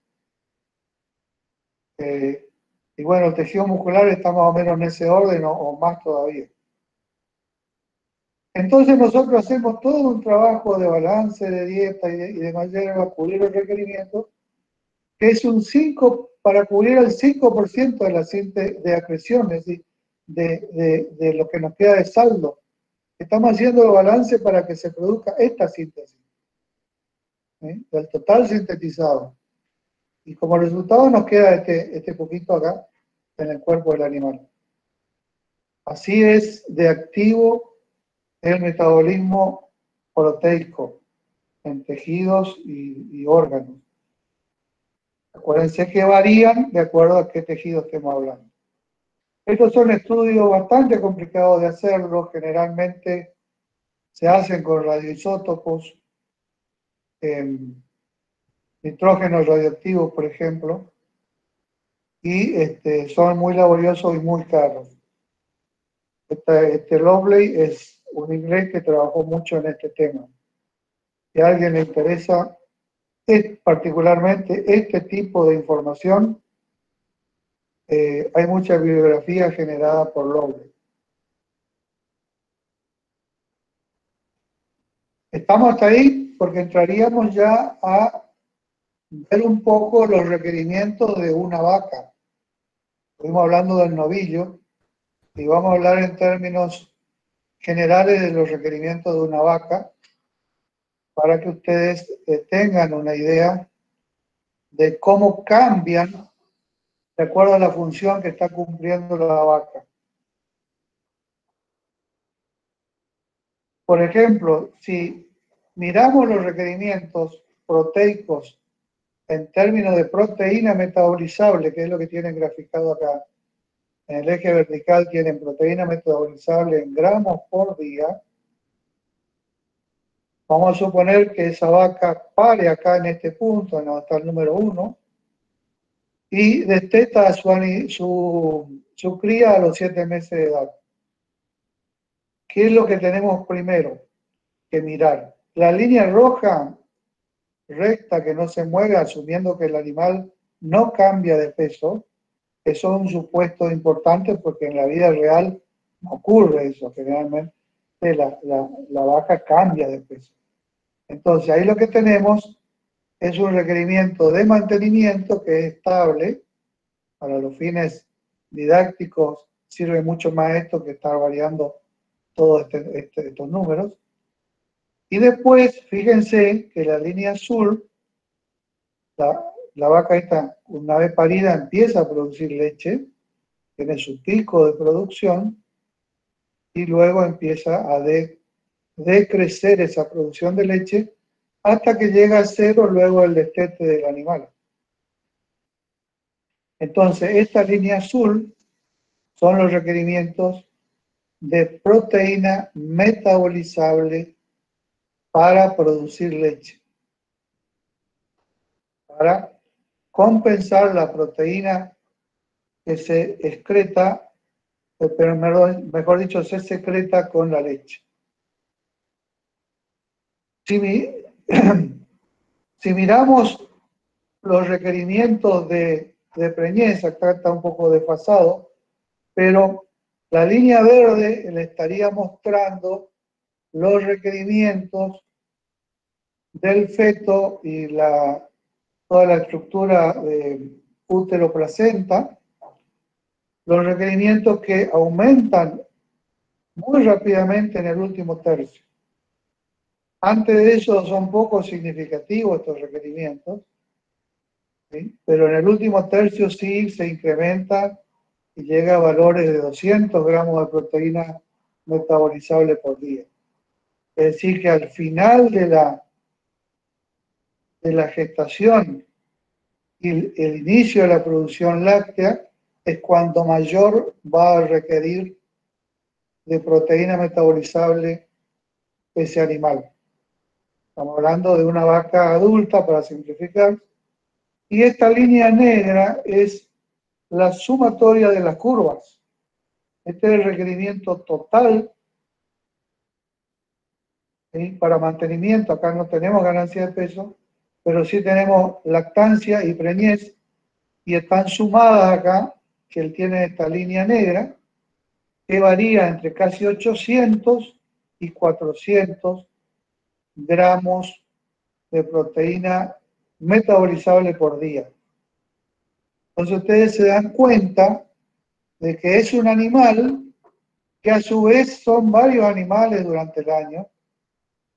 Eh, y bueno, el tejido muscular está más o menos en ese orden o, más todavía. Entonces nosotros hacemos todo un trabajo de balance, de dieta y de, y de manera a cubrir los requerimientos que es un 5 para cubrir el 5% de la de de, de, de, lo que nos queda de saldo. Estamos haciendo el balance para que se produzca esta síntesis, ¿eh? del total sintetizado. Y como resultado nos queda este, este poquito acá en el cuerpo del animal. Así es de activo el metabolismo proteico en tejidos y órganos. Acuérdense que varían de acuerdo a qué tejido estemos hablando. Estos son estudios bastante complicados de hacerlo, generalmente se hacen con radioisótopos, nitrógenos radioactivos, por ejemplo, y este, son muy laboriosos y muy caros. Este, este Lovely es un inglés que trabajó mucho en este tema. Si a alguien le interesa, es particularmente este tipo de información, eh, hay mucha bibliografía generada por Lowe. Estamos hasta ahí porque entraríamos ya a ver un poco los requerimientos de una vaca. Estuvimos hablando del novillo y vamos a hablar en términos generales de los requerimientos de una vaca para que ustedes eh, tengan una idea de cómo cambian de acuerdo a la función que está cumpliendo la vaca. Por ejemplo, si miramos los requerimientos proteicos en términos de proteína metabolizable, que es lo que tienen graficado acá, en el eje vertical tienen proteína metabolizable en gramos por día, Vamos a suponer que esa vaca pare acá en este punto, en está el número uno, y desteta su, su, cría a los siete meses de edad. ¿Qué es lo que tenemos primero que mirar? La línea roja recta que no se mueve, asumiendo que el animal no cambia de peso, eso es un supuesto importante porque en la vida real no ocurre eso, generalmente la, la, la vaca cambia de peso. Entonces, ahí lo que tenemos es un requerimiento de mantenimiento que es estable. Para los fines didácticos sirve mucho más esto que estar variando todos este, este, estos números. Y después, fíjense que la línea azul, la, la vaca esta, una vez parida, empieza a producir leche, tiene su pico de producción, y luego empieza a de, de crecer esa producción de leche hasta que llega a cero luego el destete del animal. Entonces, esta línea azul son los requerimientos de proteína metabolizable para producir leche. Para compensar la proteína que se excreta, pero mejor dicho, se secreta con la leche. Si, si miramos los requerimientos de, de acá está un poco desfasado, pero la línea verde le estaría mostrando los requerimientos del feto y la, toda la estructura de útero-placenta, los requerimientos que aumentan muy rápidamente en el último tercio. Antes de eso son poco significativos estos requerimientos, pero en el último tercio sí se incrementa y llega a valores de 200 gramos de proteína metabolizable por día. Es decir, que al final de la, de la gestación y el, inicio de la producción láctea es cuando mayor va a requerir de proteína metabolizable ese animal. Estamos hablando de una vaca adulta, para simplificar, y esta línea negra es la sumatoria de las curvas. Este es el requerimiento total para mantenimiento. Acá no tenemos ganancia de peso, pero sí tenemos lactancia y preñez, y están sumadas acá, que él tiene esta línea negra, que varía entre casi 800 y 400 gramos de proteína metabolizable por día. Entonces ustedes se dan cuenta de que es un animal que a su vez son varios animales durante el año,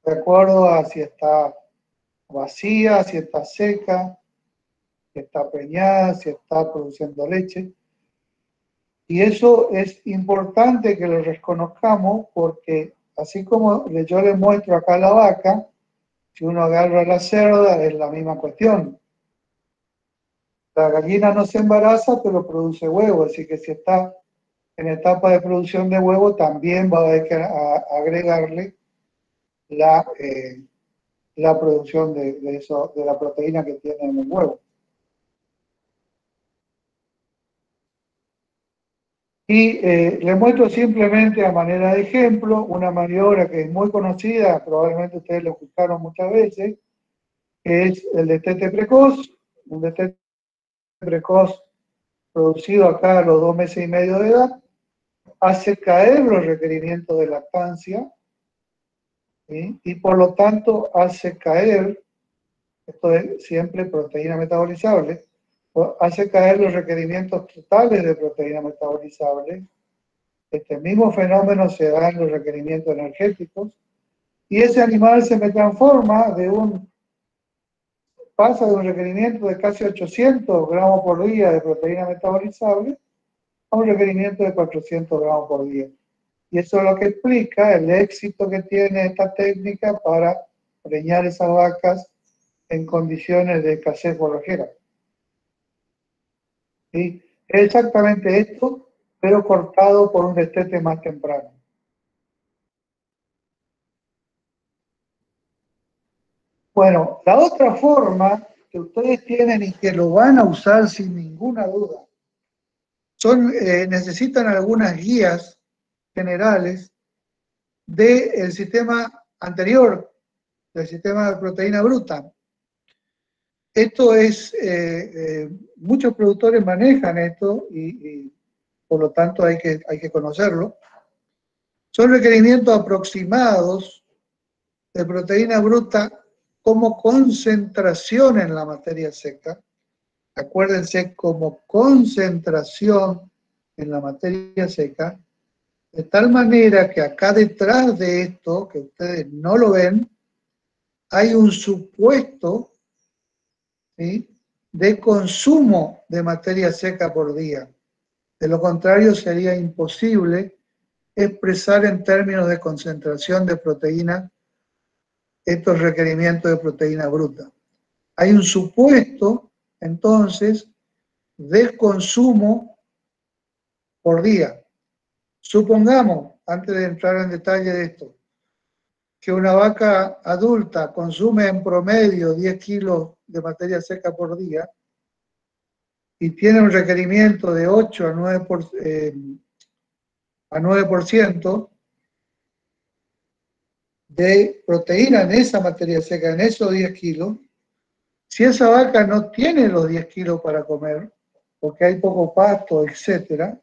de acuerdo a si está vacía, si está seca, si está preñada, si está produciendo leche. Y eso es importante que lo reconozcamos porque así como yo les muestro acá la vaca, si uno agarra la cerda es la misma cuestión. La gallina no se embaraza, pero produce huevo, así que si está en etapa de producción de huevo, también va a haber que agregarle la, eh, la producción de, eso, de la proteína que tiene en el huevo. Y eh, le muestro simplemente a manera de ejemplo una maniobra que es muy conocida, probablemente ustedes lo escucharon muchas veces, que es el destete precoz, un destete precoz producido acá a los dos meses y medio de edad, hace caer los requerimientos de lactancia y por lo tanto hace caer, esto es siempre proteína metabolizable, hace caer los requerimientos totales de proteína metabolizable. Este mismo fenómeno se da en los requerimientos energéticos y ese animal se me transforma de un, pasa de un requerimiento de casi 800 gramos por día de proteína metabolizable a un requerimiento de 400 gramos por día. Y eso es lo que explica el éxito que tiene esta técnica para preñar esas vacas en condiciones de escasez borrajera. Es exactamente esto, pero cortado por un destete más temprano. Bueno, la otra forma que ustedes tienen y que lo van a usar sin ninguna duda, son, eh, necesitan algunas guías generales del sistema anterior, del sistema de proteína bruta. Esto es, eh, eh, muchos productores manejan esto y, por lo tanto hay que, hay que conocerlo. Son requerimientos aproximados de proteína bruta como concentración en la materia seca. Acuérdense, como concentración en la materia seca, de tal manera que acá detrás de esto, que ustedes no lo ven, hay un supuesto de consumo de materia seca por día. De lo contrario, sería imposible expresar en términos de concentración de proteína estos requerimientos de proteína bruta. Hay un supuesto, entonces, de consumo por día. Supongamos, antes de entrar en detalle de esto, que una vaca adulta consume en promedio 10 kilos de materia seca por día y tiene un requerimiento de 8 a 9%, por, eh, a 9% de proteína en esa materia seca, en esos 10 kilos, si esa vaca no tiene los 10 kilos para comer, porque hay poco pasto, etcétera,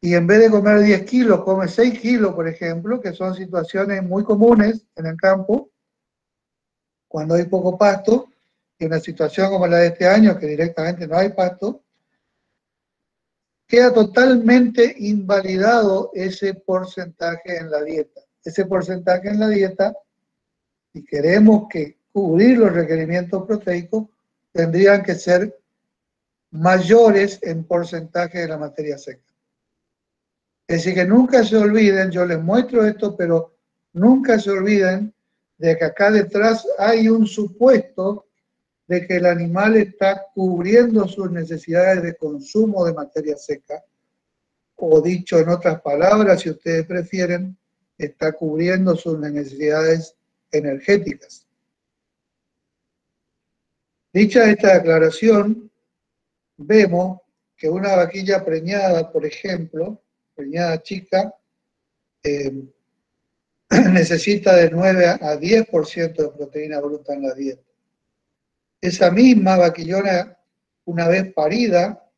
y en vez de comer 10 kilos, come 6 kilos, por ejemplo, que son situaciones muy comunes en el campo, cuando hay poco pasto, y una situación como la de este año, que directamente no hay pasto, queda totalmente invalidado ese porcentaje en la dieta. Ese porcentaje en la dieta, si queremos que cubrir los requerimientos proteicos, tendrían que ser mayores en porcentaje de la materia seca. Es decir, que nunca se olviden, yo les muestro esto, pero nunca se olviden de que acá detrás hay un supuesto de que el animal está cubriendo sus necesidades de consumo de materia seca, o dicho en otras palabras, si ustedes prefieren, está cubriendo sus necesidades energéticas. Dicha esta declaración, vemos que una vaquilla preñada, por ejemplo, preñada chica, eh, necesita de 9 a 10% de proteína bruta en la dieta. Esa misma vaquillona, una vez parida,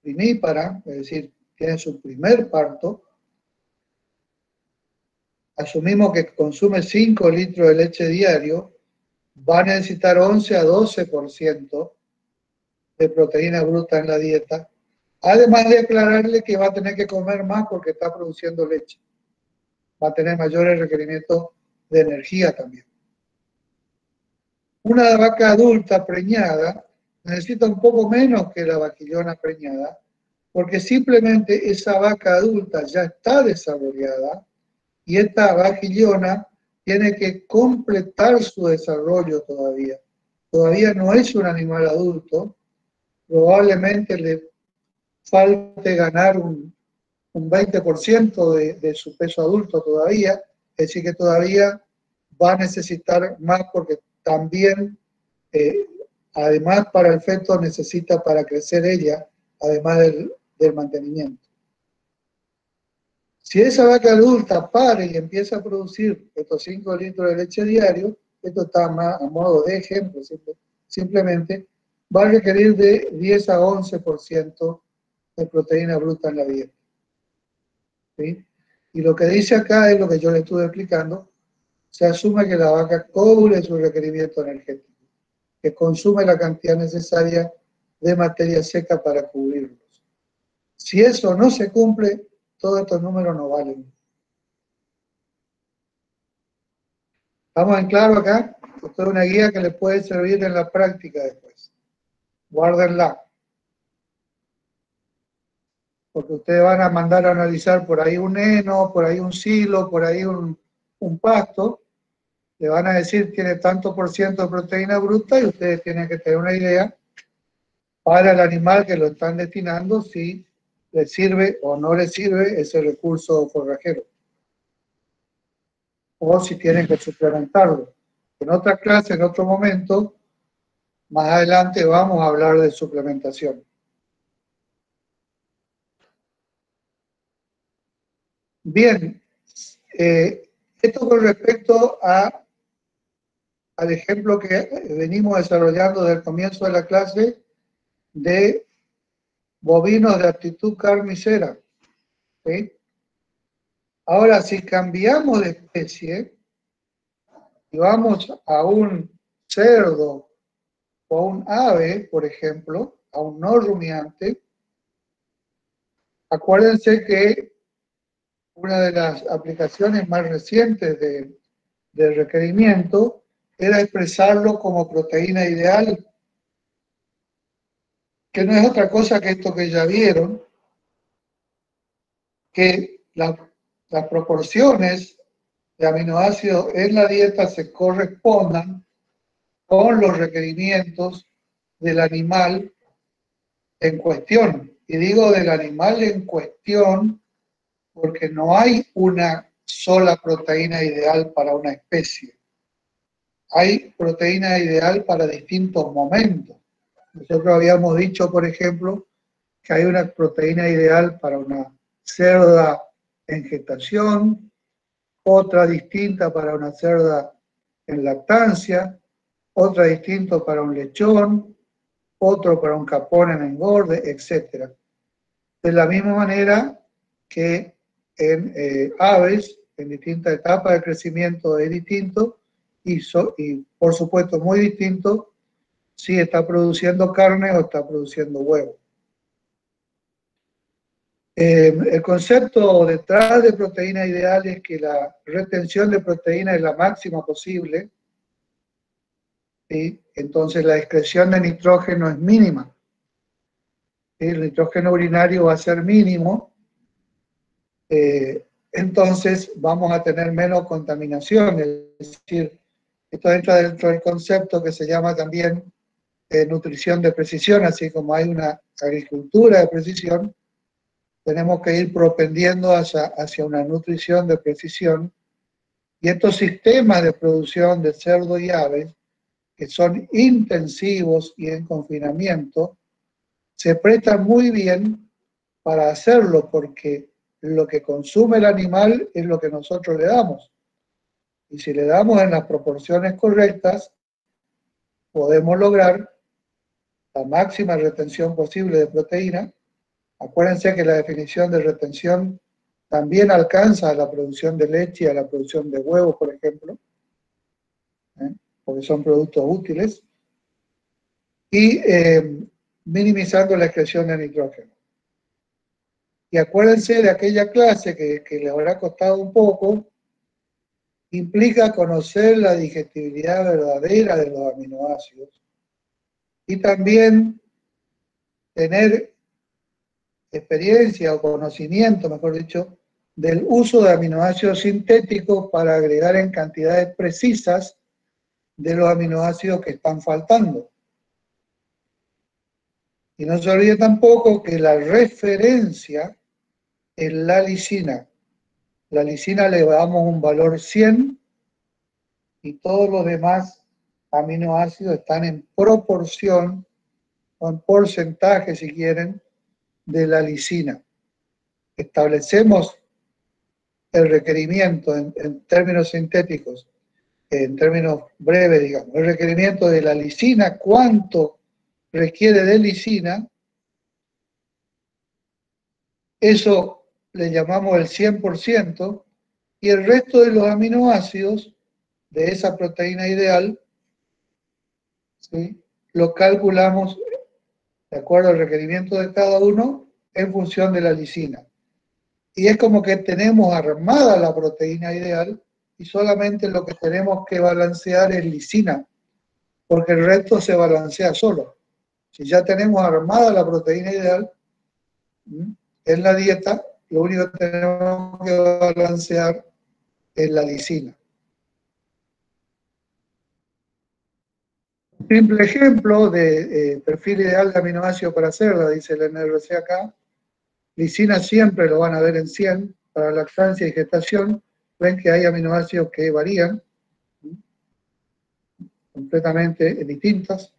primípara, es decir, tiene su primer parto, asumimos que consume 5 litros de leche diario, va a necesitar 11 a 12% de proteína bruta en la dieta Además de aclararle que va a tener que comer más porque está produciendo leche. Va a tener mayores requerimientos de energía también. Una vaca adulta preñada necesita un poco menos que la vaquillona preñada porque simplemente esa vaca adulta ya está desarrollada y esta vaquillona tiene que completar su desarrollo todavía. Todavía no es un animal adulto, probablemente le falte ganar un, 20% de, de, su peso adulto todavía, es decir, que todavía va a necesitar más porque también, eh, además para el feto, necesita para crecer ella, además del, mantenimiento. Si esa vaca adulta pare y empieza a producir estos 5 litros de leche diario, esto está más a modo de ejemplo, simplemente, va a requerir de 10 a 11% de proteína bruta en la dieta. Y lo que dice acá es lo que yo le estuve explicando. Se asume que la vaca cubre su requerimiento energético, que consume la cantidad necesaria de materia seca para cubrirlos. Si eso no se cumple, todos estos números no valen. ¿Estamos en claro acá? Esto es una guía que les puede servir en la práctica después. Guárdenla porque ustedes van a mandar a analizar por ahí un heno, por ahí un silo, por ahí un, pasto, le van a decir tiene tanto por ciento de proteína bruta y ustedes tienen que tener una idea para el animal que lo están destinando si le sirve o no le sirve ese recurso forrajero. O si tienen que suplementarlo. En otra clase, en otro momento, más adelante vamos a hablar de suplementación. Bien, eh, esto con respecto a, al ejemplo que venimos desarrollando desde el comienzo de la clase de bovinos de actitud carnicera. Ahora, si cambiamos de especie y vamos a un cerdo o a un ave, por ejemplo, a un no rumiante, acuérdense que una de las aplicaciones más recientes de, del requerimiento era expresarlo como proteína ideal, que no es otra cosa que esto que ya vieron, que las proporciones de aminoácidos en la dieta se correspondan con los requerimientos del animal en cuestión. Y digo del animal en cuestión porque no hay una sola proteína ideal para una especie. Hay proteína ideal para distintos momentos. Nosotros habíamos dicho, por ejemplo, que hay una proteína ideal para una cerda en gestación, otra distinta para una cerda en lactancia, otra distinta para un lechón, otro para un capón en engorde, etc. De la misma manera que en eh, aves, en distintas etapas de crecimiento es distinto y, por supuesto muy distinto si está produciendo carne o está produciendo huevo. Eh, el concepto detrás de proteína ideal es que la retención de proteína es la máxima posible, y entonces la excreción de nitrógeno es mínima. El nitrógeno urinario va a ser mínimo, eh, entonces vamos a tener menos contaminación. Es decir, esto entra dentro del concepto que se llama también eh, nutrición de precisión, así como hay una agricultura de precisión, tenemos que ir propendiendo hacia, hacia una nutrición de precisión. Y estos sistemas de producción de cerdo y aves, que son intensivos y en confinamiento, se prestan muy bien para hacerlo porque lo que consume el animal es lo que nosotros le damos. Y si le damos en las proporciones correctas, podemos lograr la máxima retención posible de proteína Acuérdense que la definición de retención también alcanza a la producción de leche y a la producción de huevos, por ejemplo, ¿eh? porque son productos útiles, y eh, minimizando la excreción de nitrógeno. Y acuérdense de aquella clase que, que le habrá costado un poco, implica conocer la digestibilidad verdadera de los aminoácidos y también tener experiencia o conocimiento, mejor dicho, del uso de aminoácidos sintéticos para agregar en cantidades precisas de los aminoácidos que están faltando. Y no se olvide tampoco que la referencia es la lisina. La lisina le damos un valor 100 y todos los demás aminoácidos están en proporción o en porcentaje, si quieren, de la lisina. Establecemos el requerimiento en, términos sintéticos, en términos breves, digamos, el requerimiento de la lisina, cuánto requiere de lisina, eso le llamamos el 100%, y el resto de los aminoácidos de esa proteína ideal, ¿sí? lo calculamos de acuerdo al requerimiento de cada uno, en función de la lisina. Y es como que tenemos armada la proteína ideal y solamente lo que tenemos que balancear es lisina, porque el resto se balancea solo. Si ya tenemos armada la proteína ideal en la dieta, lo único que tenemos que balancear es la lisina. Simple ejemplo de eh, perfil ideal de aminoácido para hacerla, dice el NRC acá. Lisina siempre lo van a ver en 100 para lactancia y gestación. Ven que hay aminoácidos que varían completamente distintas.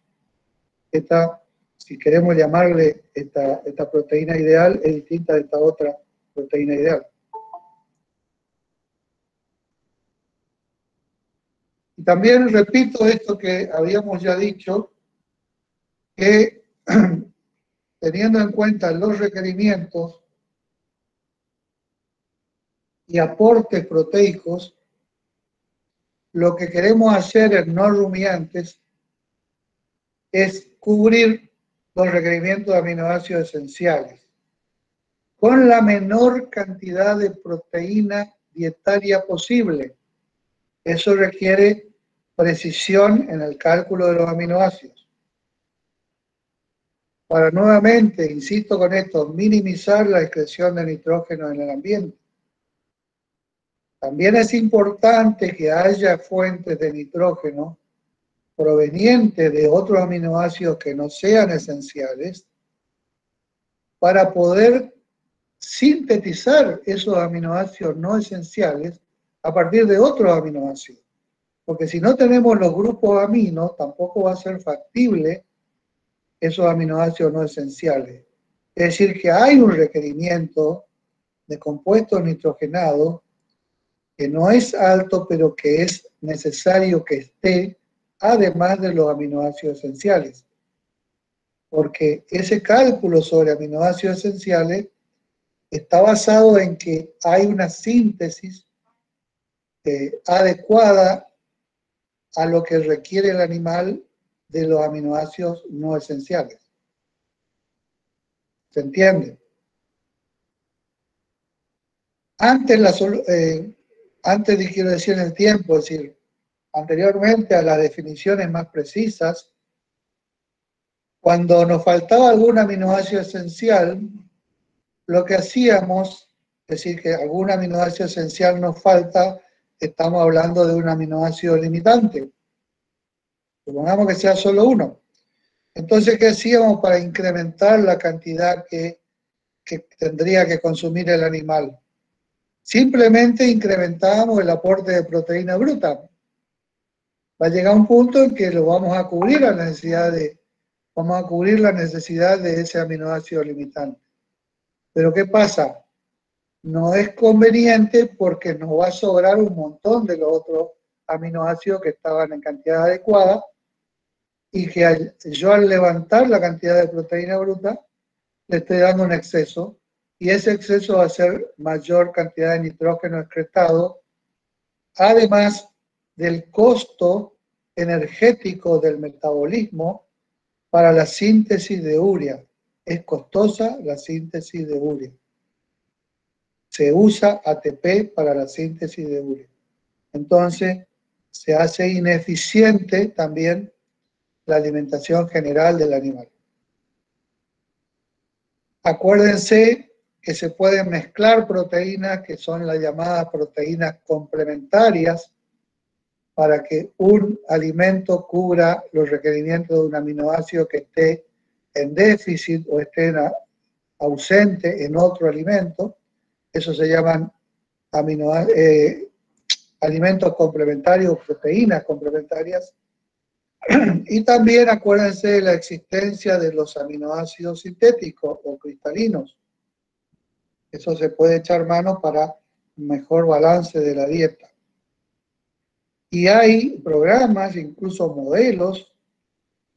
Esta, si queremos llamarle esta proteína ideal, es distinta de esta otra proteína ideal. Y también repito esto que habíamos ya dicho, que teniendo en cuenta los requerimientos y aportes proteicos, lo que queremos hacer en no rumiantes es cubrir los requerimientos de aminoácidos esenciales con la menor cantidad de proteína dietaria posible. Eso requiere precisión en el cálculo de los aminoácidos. Para nuevamente, insisto con esto, minimizar la excreción de nitrógeno en el ambiente. También es importante que haya fuentes de nitrógeno provenientes de otros aminoácidos que no sean esenciales para poder sintetizar esos aminoácidos no esenciales a partir de otros aminoácidos. Porque si no tenemos los grupos aminos, tampoco va a ser factible esos aminoácidos no esenciales. Es decir, que hay un requerimiento de compuestos nitrogenados que no es alto, pero que es necesario que esté, además de los aminoácidos esenciales. Porque ese cálculo sobre aminoácidos esenciales está basado en que hay una síntesis eh, adecuada a lo que requiere el animal de los aminoácidos no esenciales. ¿Se entiende? Antes, eh, antes quiero decir en el tiempo, es decir, anteriormente a las definiciones más precisas, cuando nos faltaba algún aminoácido esencial, lo que hacíamos, es decir, que algún aminoácido esencial nos falta, estamos hablando de un aminoácido limitante. Supongamos que sea solo uno. Entonces, ¿qué hacíamos para incrementar la cantidad que, tendría que consumir el animal? Simplemente incrementábamos el aporte de proteína bruta. Va a llegar un punto en que lo vamos a cubrir la necesidad de, vamos a cubrir la necesidad de ese aminoácido limitante. Pero ¿qué pasa? no es conveniente porque nos va a sobrar un montón de los otros aminoácidos que estaban en cantidad adecuada y que yo al levantar la cantidad de proteína bruta le estoy dando un exceso y ese exceso va a ser mayor cantidad de nitrógeno excretado, además del costo energético del metabolismo para la síntesis de urea. Es costosa la síntesis de urea se usa ATP para la síntesis de urea. Entonces, se hace ineficiente también la alimentación general del animal. Acuérdense que se pueden mezclar proteínas que son las llamadas proteínas complementarias para que un alimento cubra los requerimientos de un aminoácido que esté en déficit o esté ausente en otro alimento eso se llaman eh, alimentos complementarios, proteínas complementarias. Y también acuérdense de la existencia de los aminoácidos sintéticos o cristalinos. Eso se puede echar mano para mejor balance de la dieta. Y hay programas, incluso modelos,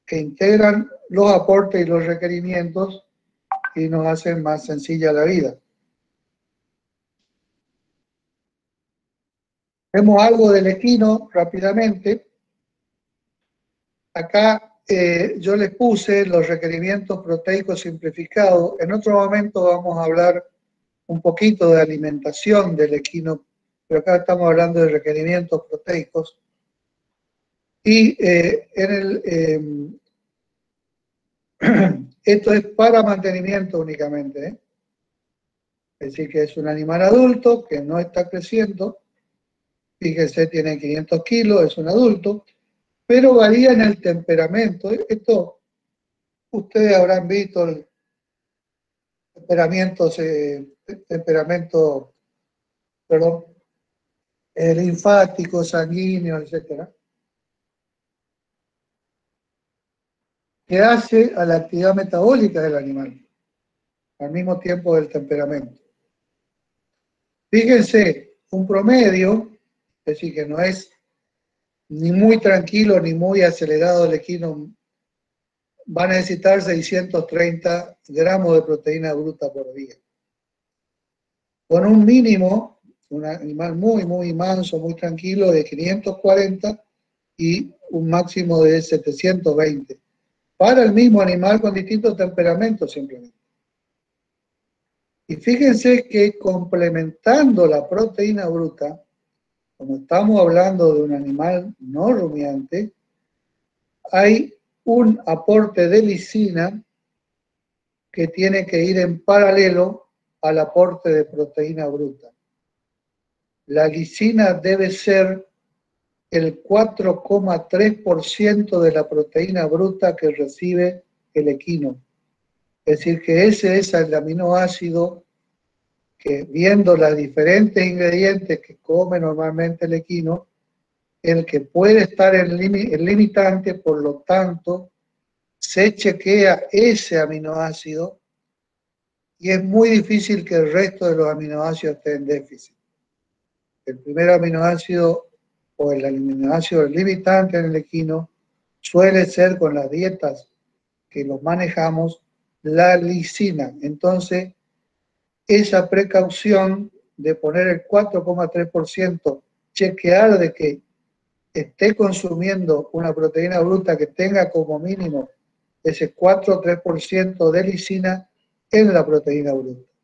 que integran los aportes y los requerimientos y nos hacen más sencilla la vida. Vemos algo del equino rápidamente. Acá eh, yo les puse los requerimientos proteicos simplificados. En otro momento vamos a hablar un poquito de alimentación del equino, pero acá estamos hablando de requerimientos proteicos. Y eh, en el, eh, esto es para mantenimiento únicamente. Es decir, que es un animal adulto que no está creciendo Fíjense, tiene 500 kilos, es un adulto, pero varía en el temperamento. Esto, ustedes habrán visto el temperamento, perdón, el linfático, sanguíneo, etcétera, que hace a la actividad metabólica del animal, al mismo tiempo del temperamento. Fíjense, un promedio es decir, que no es ni muy tranquilo ni muy acelerado el equino, va a necesitar 630 gramos de proteína bruta por día. Con un mínimo, un animal muy, muy manso, muy tranquilo, de 540 y un máximo de 720. Para el mismo animal con distintos temperamentos simplemente. Y fíjense que complementando la proteína bruta, como estamos hablando de un animal no rumiante, hay un aporte de lisina que tiene que ir en paralelo al aporte de proteína bruta. La lisina debe ser el 4,3% de la proteína bruta que recibe el equino. Es decir, que ese es el aminoácido que viendo los diferentes ingredientes que come normalmente el equino, el que puede estar en el limitante, por lo tanto, se chequea ese aminoácido y es muy difícil que el resto de los aminoácidos estén en déficit. El primer aminoácido o el aminoácido limitante en el equino suele ser con las dietas que los manejamos la lisina. Entonces, esa precaución de poner el 4,3%, chequear de que esté consumiendo una proteína bruta que tenga como mínimo ese 4 o 3% de lisina en la proteína bruta.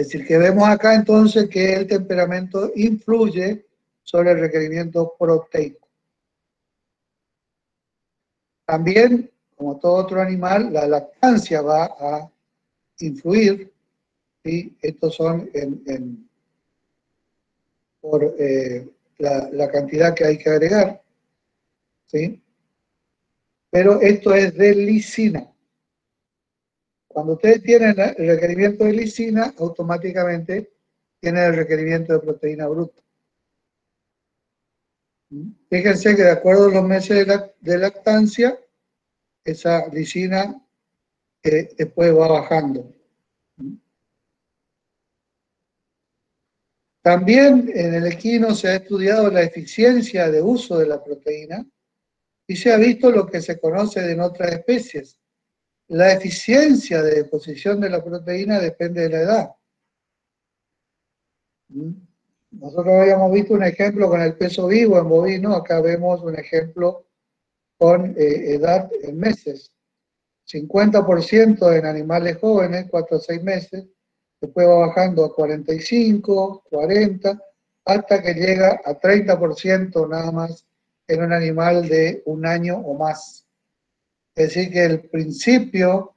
Es decir, que vemos acá entonces que el temperamento influye sobre el requerimiento proteico. También, como todo otro animal, la lactancia va a influir, y estos son por eh, la, la, cantidad que hay que agregar, ¿sí? Pero esto es de lisina. Cuando ustedes tienen el requerimiento de lisina, automáticamente tienen el requerimiento de proteína bruta. Fíjense que de acuerdo a los meses de, lactancia, esa lisina eh, después va bajando. También en el equino se ha estudiado la eficiencia de uso de la proteína y se ha visto lo que se conoce en otras especies, la eficiencia de deposición de la proteína depende de la edad. ¿Mm? Nosotros habíamos visto un ejemplo con el peso vivo en bovino, acá vemos un ejemplo con eh, edad en meses. 50% en animales jóvenes, 4 o 6 meses, después va bajando a 45, 40, hasta que llega a 30% nada más en un animal de un año o más. Es decir, que el principio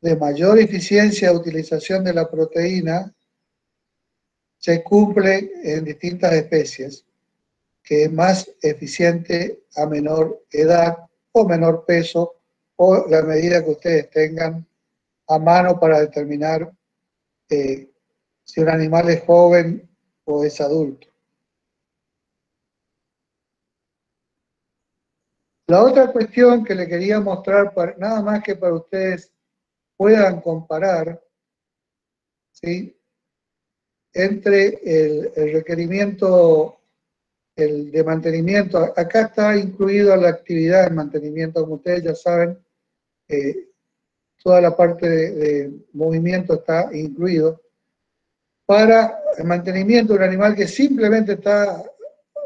de mayor eficiencia de utilización de la proteína se cumple en distintas especies, que es más eficiente a menor edad o menor peso o la medida que ustedes tengan a mano para determinar eh, si un animal es joven o es adulto. La otra cuestión que le quería mostrar, nada más que para ustedes puedan comparar, ¿sí? entre el, requerimiento el de mantenimiento, acá está incluido la actividad de mantenimiento, como ustedes ya saben, eh, toda la parte de, movimiento está incluido. Para el mantenimiento de un animal que simplemente está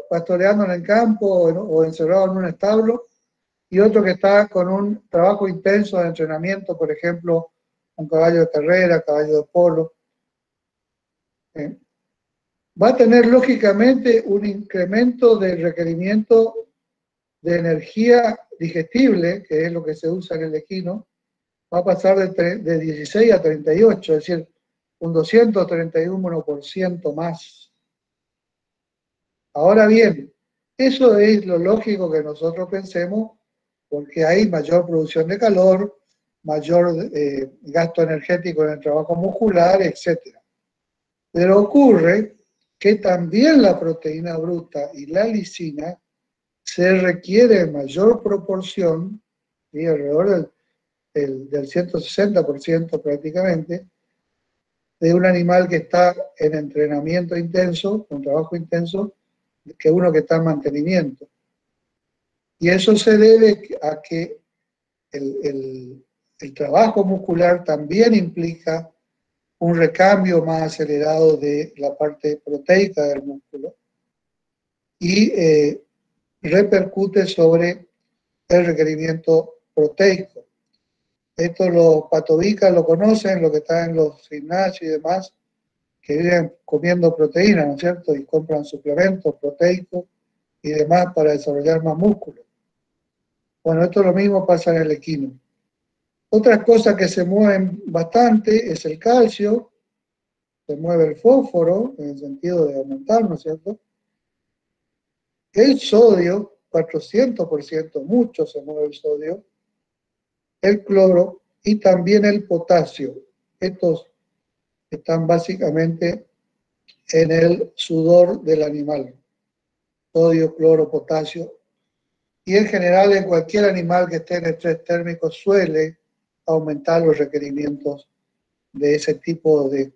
pastoreando en el campo o encerrado en un establo, y otro que está con un trabajo intenso de entrenamiento, por ejemplo, un caballo de carrera, caballo de polo. Eh, va a tener lógicamente un incremento del requerimiento de energía digestible, que es lo que se usa en el equino, va a pasar de, de 16 a 38, es decir, un 231% más. Ahora bien, eso es lo lógico que nosotros pensemos porque hay mayor producción de calor, mayor eh, gasto energético en el trabajo muscular, etc. Pero ocurre que también la proteína bruta y la lisina se requiere mayor proporción, y alrededor del, del 160% prácticamente, de un animal que está en entrenamiento intenso, con trabajo intenso, que uno que está en mantenimiento. Y eso se debe a que el, trabajo muscular también implica un recambio más acelerado de la parte proteica del músculo y eh, repercute sobre el requerimiento proteico. Esto los patovicas lo conocen, lo que está en los gimnasios y demás, que viven comiendo proteína, ¿no es cierto? Y compran suplementos proteicos y demás para desarrollar más músculo. Bueno, esto lo mismo pasa en el equino. Otras cosas que se mueven bastante es el calcio, se mueve el fósforo, en el sentido de aumentar, ¿no es cierto? El sodio, 400%, mucho se mueve el sodio. el cloro y también el potasio. Estos están básicamente en el sudor del animal. Sodio, cloro, potasio. Y en general en cualquier animal que esté en estrés térmico suele aumentar los requerimientos de ese tipo de,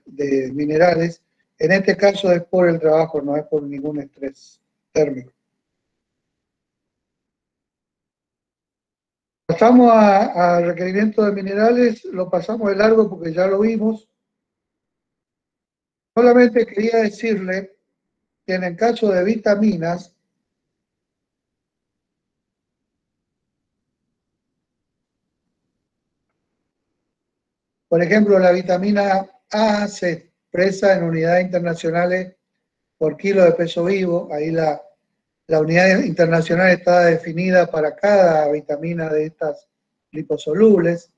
minerales. En este caso es por el trabajo, no es por ningún estrés térmico. Pasamos a, requerimiento de minerales, lo pasamos de largo porque ya lo vimos. Solamente quería decirle que en el caso de vitaminas, por ejemplo, la vitamina A se expresa en unidades internacionales por kilo de peso vivo, ahí la unidad internacional está definida para cada vitamina de estas liposolubles.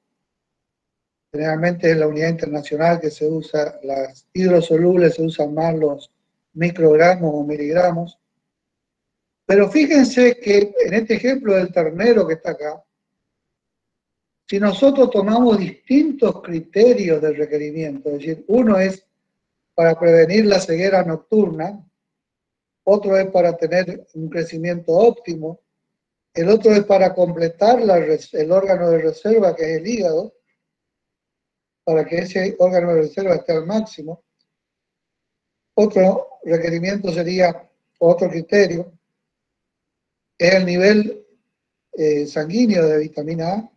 Generalmente es la unidad internacional que se usa, las hidrosolubles se usan más los microgramos o miligramos. Pero fíjense que en este ejemplo del ternero que está acá, si nosotros tomamos distintos criterios de requerimiento, es decir, uno es para prevenir la ceguera nocturna, otro es para tener un crecimiento óptimo, el otro es para completar el órgano de reserva que es el hígado, para que ese órgano de reserva esté al máximo. Otro requerimiento sería, otro criterio, es el nivel eh, sanguíneo de vitamina A.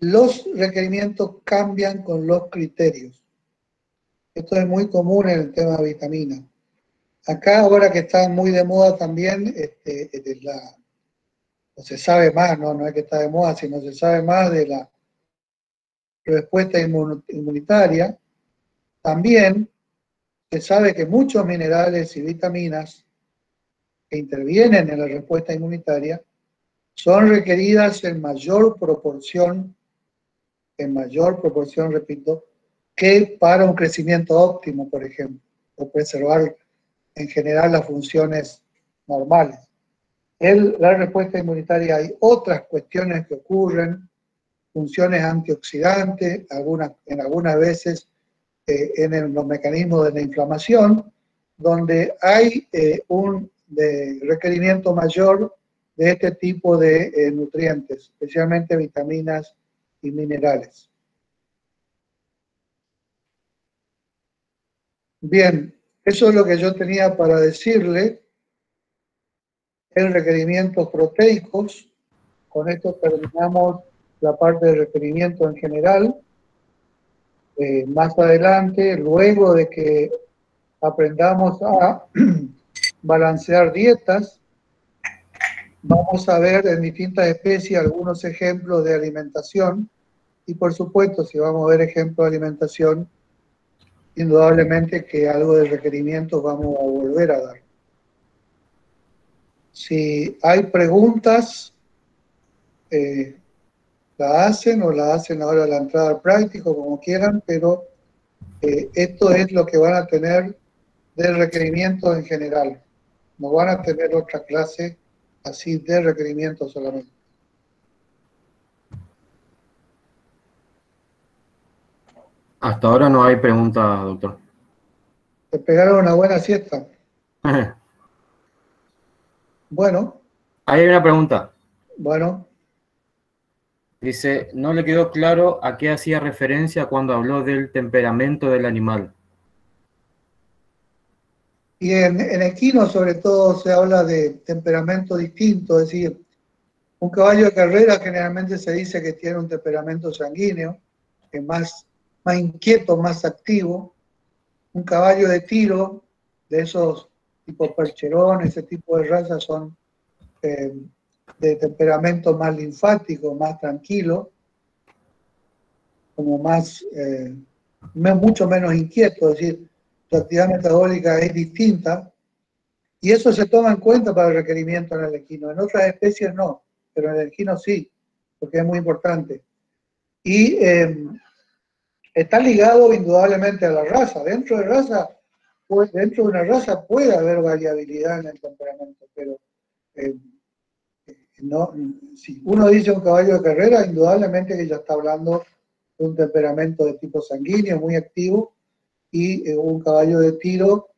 Los requerimientos cambian con los criterios. Esto es muy común en el tema de vitamina. Acá, ahora que está muy de moda también, este, o se sabe más, ¿no? no es que está de moda, sino se sabe más de la respuesta inmunitaria, también se sabe que muchos minerales y vitaminas que intervienen en la respuesta inmunitaria son requeridas en mayor proporción, en mayor proporción, repito, que para un crecimiento óptimo, por ejemplo, o preservar en general las funciones normales. En la respuesta inmunitaria hay otras cuestiones que ocurren, funciones antioxidantes, algunas, en algunas veces eh, en los mecanismos de la inflamación, donde hay eh, un requerimiento mayor de este tipo de eh, nutrientes, especialmente vitaminas y minerales. Bien, eso es lo que yo tenía para decirle en requerimientos proteicos. Con esto terminamos la parte de requerimiento en general. Eh, más adelante, luego de que aprendamos a balancear dietas, vamos a ver en distintas especies algunos ejemplos de alimentación y por supuesto, si vamos a ver ejemplos de alimentación, indudablemente que algo de requerimientos vamos a volver a dar. Si hay preguntas, eh, la hacen o la hacen ahora a la entrada al práctico, como quieran, pero eh, esto es lo que van a tener de requerimientos en general. No van a tener otra clase así de requerimientos solamente. Hasta ahora no hay preguntas, doctor. Te pegaron una buena siesta. bueno. Ahí hay una pregunta. Bueno. Dice, no le quedó claro a qué hacía referencia cuando habló del temperamento del animal. Y en, en equino sobre todo se habla de temperamento distinto, es decir, un caballo de carrera generalmente se dice que tiene un temperamento sanguíneo, que más más inquieto, más activo. Un caballo de tiro, de esos tipo percherón, ese tipo de razas son eh, de temperamento más linfático, más tranquilo, como más, eh, mucho menos inquieto, es decir, su actividad metabólica es distinta, y eso se toma en cuenta para el requerimiento en el equino. En otras especies no, pero en el equino sí, porque es muy importante. Y eh, está ligado indudablemente a la raza. Dentro de raza, pues, dentro de una raza puede haber variabilidad en el temperamento, pero eh, no, si uno dice un caballo de carrera, indudablemente que ya está hablando de un temperamento de tipo sanguíneo, muy activo, y eh, un caballo de tiro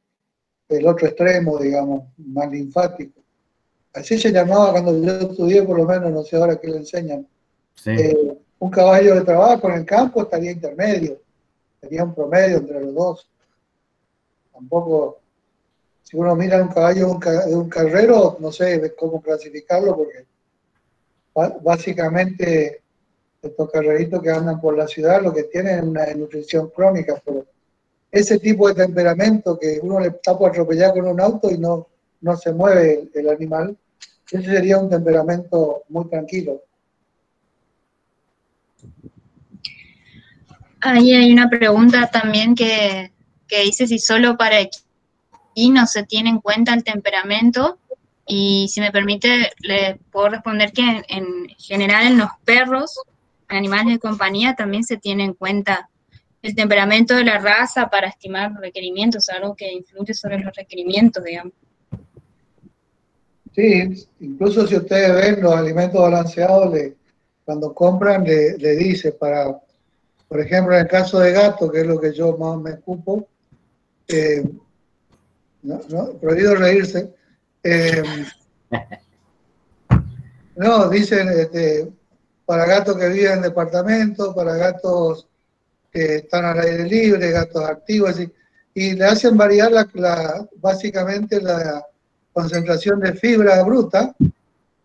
el otro extremo, digamos, más linfático. Así se llamaba cuando yo estudié, por lo menos, no sé ahora qué le enseñan. Eh, un caballo de trabajo en el campo estaría intermedio, sería un promedio entre los dos. Tampoco, si uno mira un caballo de un, carrero, no sé cómo clasificarlo, porque básicamente estos carreritos que andan por la ciudad lo que tienen es una nutrición crónica, pero ese tipo de temperamento que uno le está por atropellar con un auto y no, no se mueve el, animal, ese sería un temperamento muy tranquilo. Ahí hay una pregunta también que, que dice si solo para no se tiene en cuenta el temperamento y si me permite le puedo responder que en, en general en los perros, animales de compañía, también se tiene en cuenta el temperamento de la raza para estimar requerimientos, algo que influye sobre los requerimientos, digamos. Sí, incluso si ustedes ven los alimentos balanceados, cuando compran le, dice para, por ejemplo, en el caso de gato, que es lo que yo más me ocupo, eh, no, prohibido reírse, eh, no, dicen este, para gatos que viven en departamentos, para gatos que están al aire libre, gatos activos, y, le hacen variar la, básicamente la concentración de fibra bruta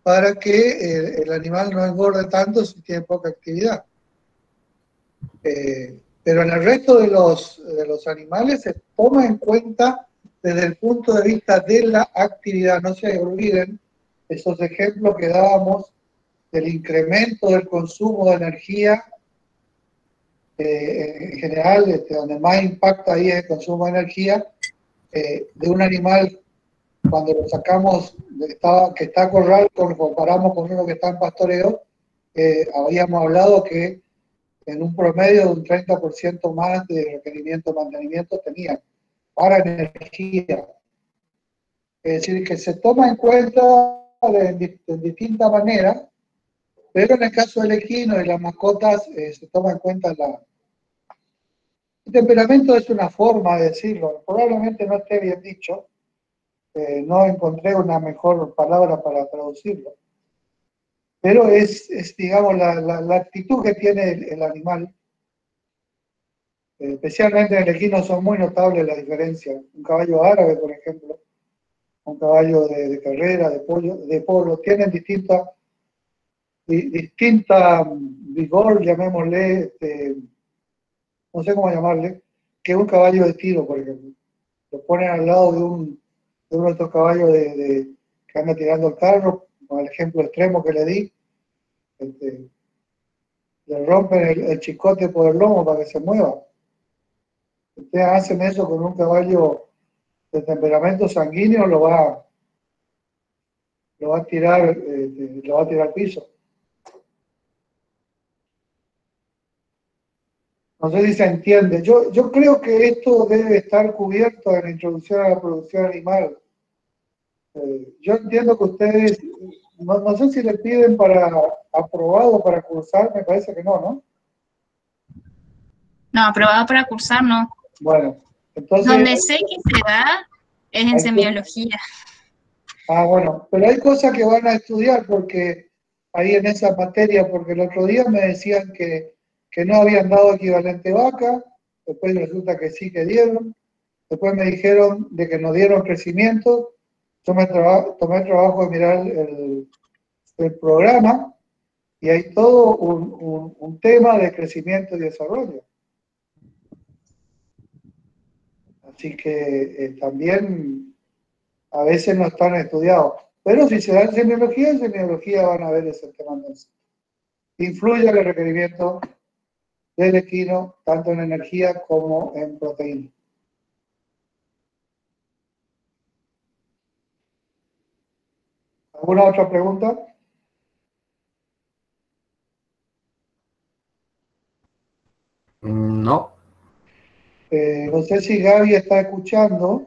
para que el, animal no engorde tanto si tiene poca actividad. Eh, pero en el resto de los animales se toma en cuenta desde el punto de vista de la actividad. No se olviden esos ejemplos que dábamos del incremento del consumo de energía eh, en general, este, donde más impacta ahí es el consumo de energía eh, de un animal cuando lo sacamos, que está corral, comparamos con uno que está en pastoreo, eh, habíamos hablado que en un promedio de un 30% más de requerimiento de mantenimiento tenían para energía. Es decir, que se toma en cuenta de, de distinta manera pero en el caso del equino y las mascotas eh, se toma en cuenta la... El temperamento es una forma de decirlo, probablemente no esté bien dicho, eh, no encontré una mejor palabra para traducirlo, pero es, digamos, la, actitud que tiene el, animal. Eh, especialmente en el equino son muy notables las diferencias. Un caballo árabe, por ejemplo, un caballo de, de carrera, de, pollo, de polo, tienen distintas distinta vigor, llamémosle, este, no sé cómo llamarle, que un caballo de tiro, por ejemplo. Lo ponen al lado de, un, de uno de estos caballos de, que anda tirando el carro, con el ejemplo extremo que le di. Este, le rompen el, chicote por el lomo para que se mueva. Ustedes hacen eso con un caballo de temperamento sanguíneo, lo va, lo va a tirar, este, lo va a tirar al piso. No sé si se entiende. Yo, yo creo que esto debe estar cubierto en la introducción a la producción animal. Eh, yo entiendo que ustedes, no, sé si le piden para aprobado para cursar, me parece que no, ¿no? No, aprobado para cursar no. Bueno, entonces... Donde sé que se da es en semiología. Ah, bueno, pero hay cosas que van a estudiar porque ahí en esa materia, porque el otro día me decían que que no habían dado equivalente vaca, después resulta que sí que dieron, después me dijeron de que no dieron crecimiento, yo me tomé el trabajo de mirar el, programa y hay todo un, tema de crecimiento y desarrollo. Así que eh, también a veces no están estudiados. Pero si se da en semiología, en semiología van a ver ese tema. Influye el requerimiento del equino, tanto en energía como en proteína. ¿Alguna otra pregunta? No. Eh, no sé si Gaby está escuchando.